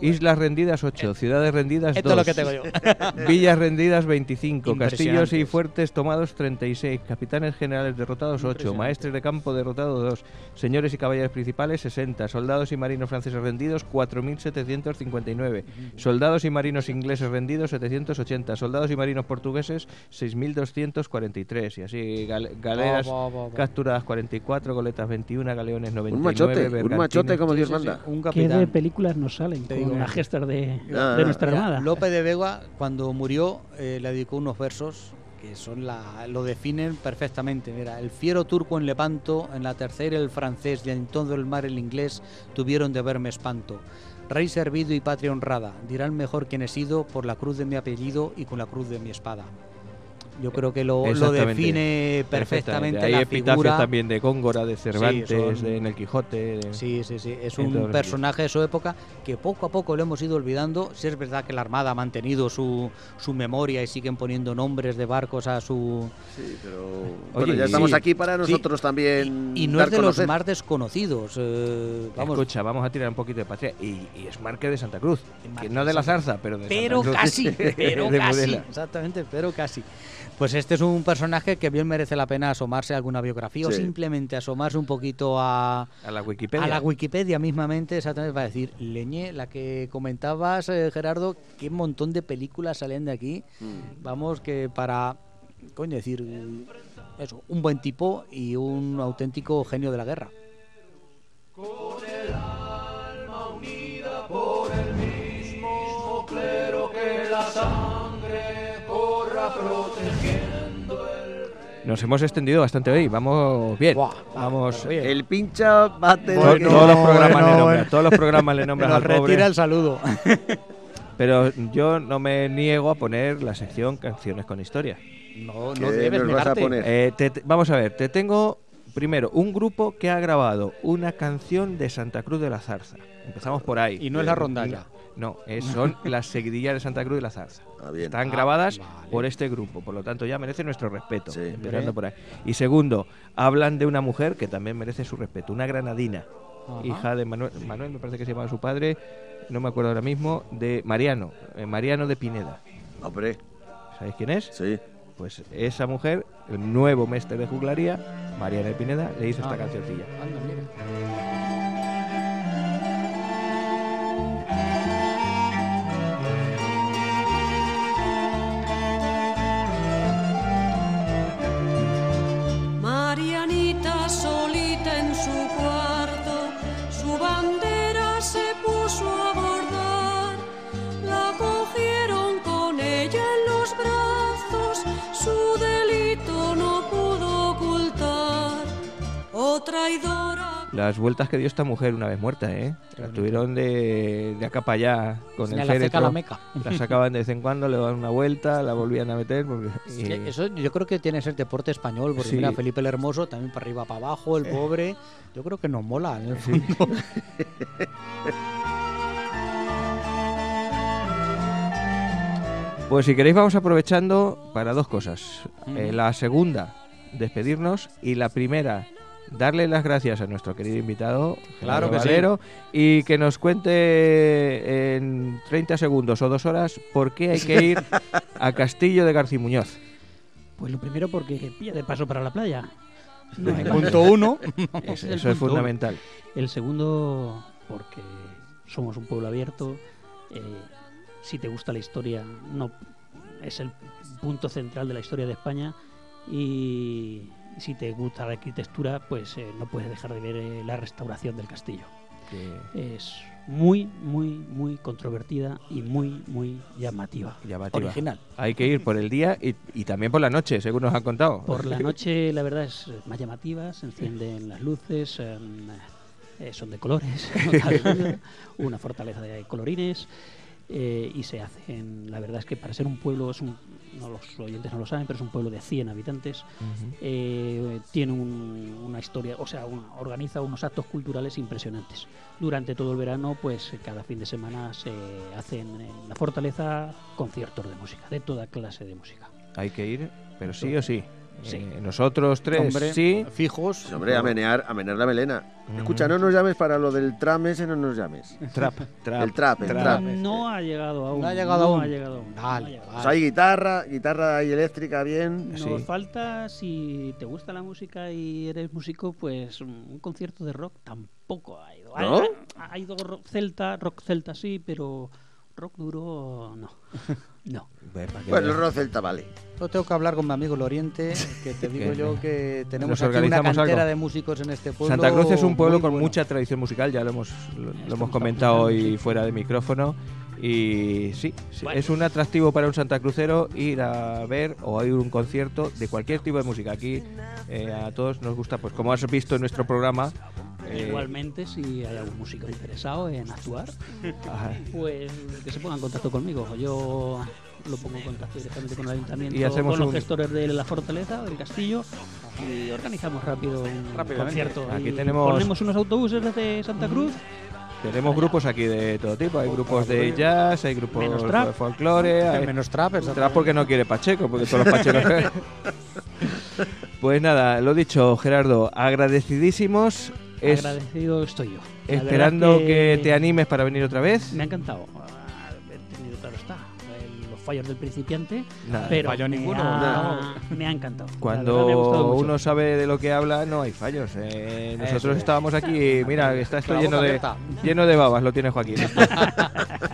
Islas rendidas 8, ciudades rendidas 2. Esto es lo que tengo yo. Villas rendidas 25, castillos y fuertes tomados 36, capitanes generales derrotados 8, Impresionante. maestres de campo derrotados 2, señores y caballeros principales 60, soldados y marinos franceses rendidos 4.759, soldados y marinos ingleses rendidos 780, soldados y marinos portugueses 6.243 y así gal- galeras va, va, va. capturadas 44, goletas 21, galeones 99, Un machote, un machote como Dios Sí, sí, sí, manda. un ¿Qué de capitán. películas nos salen una de, Ah, de nuestra Mira, armada. Lope de Vega, cuando murió, eh, le dedicó unos versos que son la, lo definen perfectamente. Mira, el fiero turco en Lepanto, en la tercera el francés y en todo el mar el inglés tuvieron de verme espanto. Rey servido y patria honrada, dirán mejor quién he sido por la cruz de mi apellido y con la cruz de mi espada. Yo creo que lo, lo define perfectamente Hay la epitafios figura. también de Góngora, de Cervantes, son- de en el Quijote. de- Sí, sí, sí. Es un personaje de su época que poco a poco lo hemos ido olvidando. Si es verdad que la Armada ha mantenido su, su memoria y siguen poniendo nombres de barcos a su... Sí, pero Oye, bueno, ya y- estamos sí. aquí para nosotros también. Y no dar es de a los conocer. más desconocidos. eh, vamos, Escucha, vamos a tirar un poquito de patria. Y, y es Marque de Santa Cruz. Que no de la zarza, pero de pero Santa Cruz. casi, pero De casi. Exactamente, pero casi. Pues este es un personaje que bien merece la pena asomarse a alguna biografía o simplemente asomarse un poquito a, A la Wikipedia. A la Wikipedia mismamente, exactamente, para decir, Leñé, la que comentabas, eh, Gerardo, qué montón de películas salen de aquí. Mm. Vamos, que para, coño, decir, eso, un buen tipo y un auténtico genio de la guerra. por el mismo clero que la sangre corra protegiendo el Nos hemos extendido bastante hoy. Vamos bien. Buah, Vamos. bien. El pincha va a tener To- que- todos los programas le nombran, bueno. todos los programas le nombran Nos al pobre. retira el saludo. Pero yo no me niego a poner la sección canciones con historia. No, ¿Qué no debes nos vas a negarte. poner? Eh, te- te- vamos a ver, te tengo primero un grupo que ha grabado una canción de Santa Cruz de la Zarza. Empezamos por ahí. Y no es la rondalla. No, es- son las seguidillas de Santa Cruz de la Zarza. Ah. Están Ah, grabadas vale. por este grupo, por lo tanto ya merece nuestro respeto. Sí. empezando por ahí. Y segundo, hablan de una mujer que también merece su respeto, una granadina, Ajá. hija de Manuel, Manuel, me parece que se llamaba su padre, no me acuerdo ahora mismo, de Mariano, eh, Mariano de Pineda. Hombre, ¿Sabéis quién es? sí. Pues esa mujer, el nuevo mestre de juglaría, Mariana de Pineda, le hizo Ah. esta cancioncilla. Anda, mira. Las vueltas que dio esta mujer una vez muerta, ¿eh? La tuvieron de, de acá para allá con el la la meca. La sacaban de vez en cuando, le daban una vuelta, la volvían a meter. Porque, y- Eso yo creo que tiene que ser deporte español, porque Sí. mira, Felipe el Hermoso también para arriba, para abajo, el pobre. Yo creo que nos mola en el fondo. Pues si queréis vamos aprovechando para dos cosas. Eh, la segunda, despedirnos. Y la primera, darle las gracias a nuestro querido invitado, Claro que sí. Valero, y que nos cuente en 30 segundos o dos horas por qué hay que ir a Castillo de García Muñoz. Pues lo primero porque pilla de paso para la playa. No. Punto uno. Eso, el eso es fundamental. El segundo, porque somos un pueblo abierto. eh, si te gusta la historia, no es el punto central de la historia de España. Y si te gusta la arquitectura, pues eh, no puedes dejar de ver eh, la restauración del castillo. Que Es muy, muy, muy controvertida y muy, muy llamativa. llamativa. Original. Hay que ir por el día y, y también por la noche, según nos han contado. Por la noche, la verdad, es más llamativa, se encienden las luces, em, eh, son de colores, una fortaleza de colorines, eh, y se hacen, la verdad es que para ser un pueblo, es un, no los oyentes no lo saben, pero es un pueblo de 100 habitantes, eh, tiene un- una historia, o sea, una- organiza unos actos culturales impresionantes. Durante todo el verano, pues cada fin de semana se hacen en la fortaleza conciertos de música, de toda clase de música. Hay que ir, pero sí o sí. Sí. Eh, nosotros tres, Hombre, sí. fijos. Hombre, a menear, a menear la melena. Ujú. Escucha, no nos llames para lo del tram ese, no nos llames. Trap, trap. El trap, el trap. trap. No ha llegado aún. No ha llegado aún. ha llegado aún, no ha Vale, llegado. Pues hay guitarra, guitarra ahí eléctrica bien. Nos Sí. falta, si te gusta la música y eres músico, pues un concierto de rock tampoco ha ido. Ha- ¿No? Ha, ha ido rock celta, rock celta sí, pero rock duro, no. no. Bueno, el rock celta vale. Yo tengo que hablar con mi amigo Loriente, que te digo yo que tenemos aquí una cantera algo. de músicos en este pueblo. Santa Cruz es un pueblo con bueno. mucha tradición musical, ya lo hemos, lo, lo hemos comentado hoy sí. fuera de micrófono. Y sí, sí, Bueno. es un atractivo para un santacrucero ir a ver o a ir a un concierto de cualquier tipo de música. Aquí eh, a todos nos gusta, pues como has visto en nuestro programa. Eh, Igualmente, si hay algún músico interesado en actuar, pues que se ponga en contacto conmigo. Yo lo pongo en contacto directamente con el ayuntamiento, Y hacemos con los un- gestores de la fortaleza, del castillo, y organizamos rápido un concierto. Aquí Y tenemos- Ponemos unos autobuses desde Santa Cruz. tenemos grupos aquí de todo tipo. Hay grupos de jazz, hay grupos Menos trap. de folclore, hay, Menos trap, Trap porque no quiere Pacheco, porque todos los Pachecos. pues nada, lo dicho, Gerardo, agradecidísimos. Es Agradecido estoy yo. La verdad esperando que... te animes para venir otra vez. Me ha encantado haber tenido, claro está, los fallos del principiante, Nada, pero fallo me, ninguno. ha, me ha encantado. La verdad, ha Cuando uno sabe de lo que habla, no hay fallos. eh. Nosotros es. estábamos aquí, mira, está esto lleno de, abierta. lleno de babas, lo tiene Joaquín.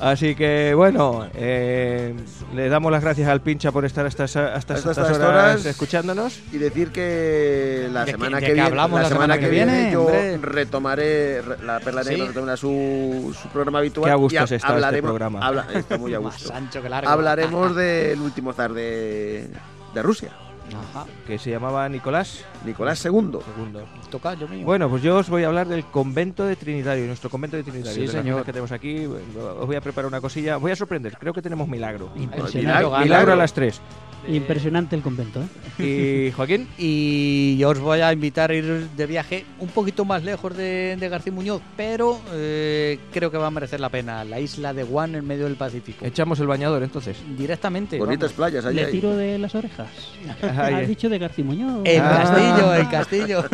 Así que bueno, eh, le damos las gracias al pincha por estar hasta, hasta, Hasta estas estas horas, horas. escuchándonos. Y decir que la que- semana que, que viene, hablamos la semana que viene, yo hombre. retomaré re- la Perla Negra Sí. retomará su, su programa habitual. Qué a gusto y está este hablaremos, programa. habla- está muy a Más gusto. ancho que largo. Hablaremos del último zar de, de Rusia, Ajá. que se llamaba Nicolás Nicolás II. II. Toca yo mío. Bueno, pues yo os voy a hablar del convento de Trinitario, nuestro convento de Trinitario. Sí, de señor. que tenemos aquí. Os voy a preparar una cosilla. Voy a sorprender, creo que tenemos milagro. Impresionante. Milagro, Milagro a las 3. Impresionante el convento, ¿eh? ¿Y Joaquín? Y yo os voy a invitar a ir de viaje un poquito más lejos de, de García Muñoz, pero eh, creo que va a merecer la pena. La isla de Guam en medio del Pacífico. Echamos el bañador entonces. Directamente. Bonitas vamos. playas allá. Le tiro de las orejas. Ahí. Has dicho de García Muñoz. El Ah. castillo, el castillo.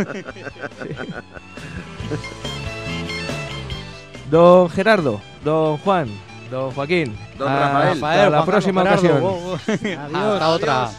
Don Gerardo, don Juan, don Joaquín. Don a- Rafael. Hasta Rafael, la próxima Carlos ocasión. Adiós. Hasta otra.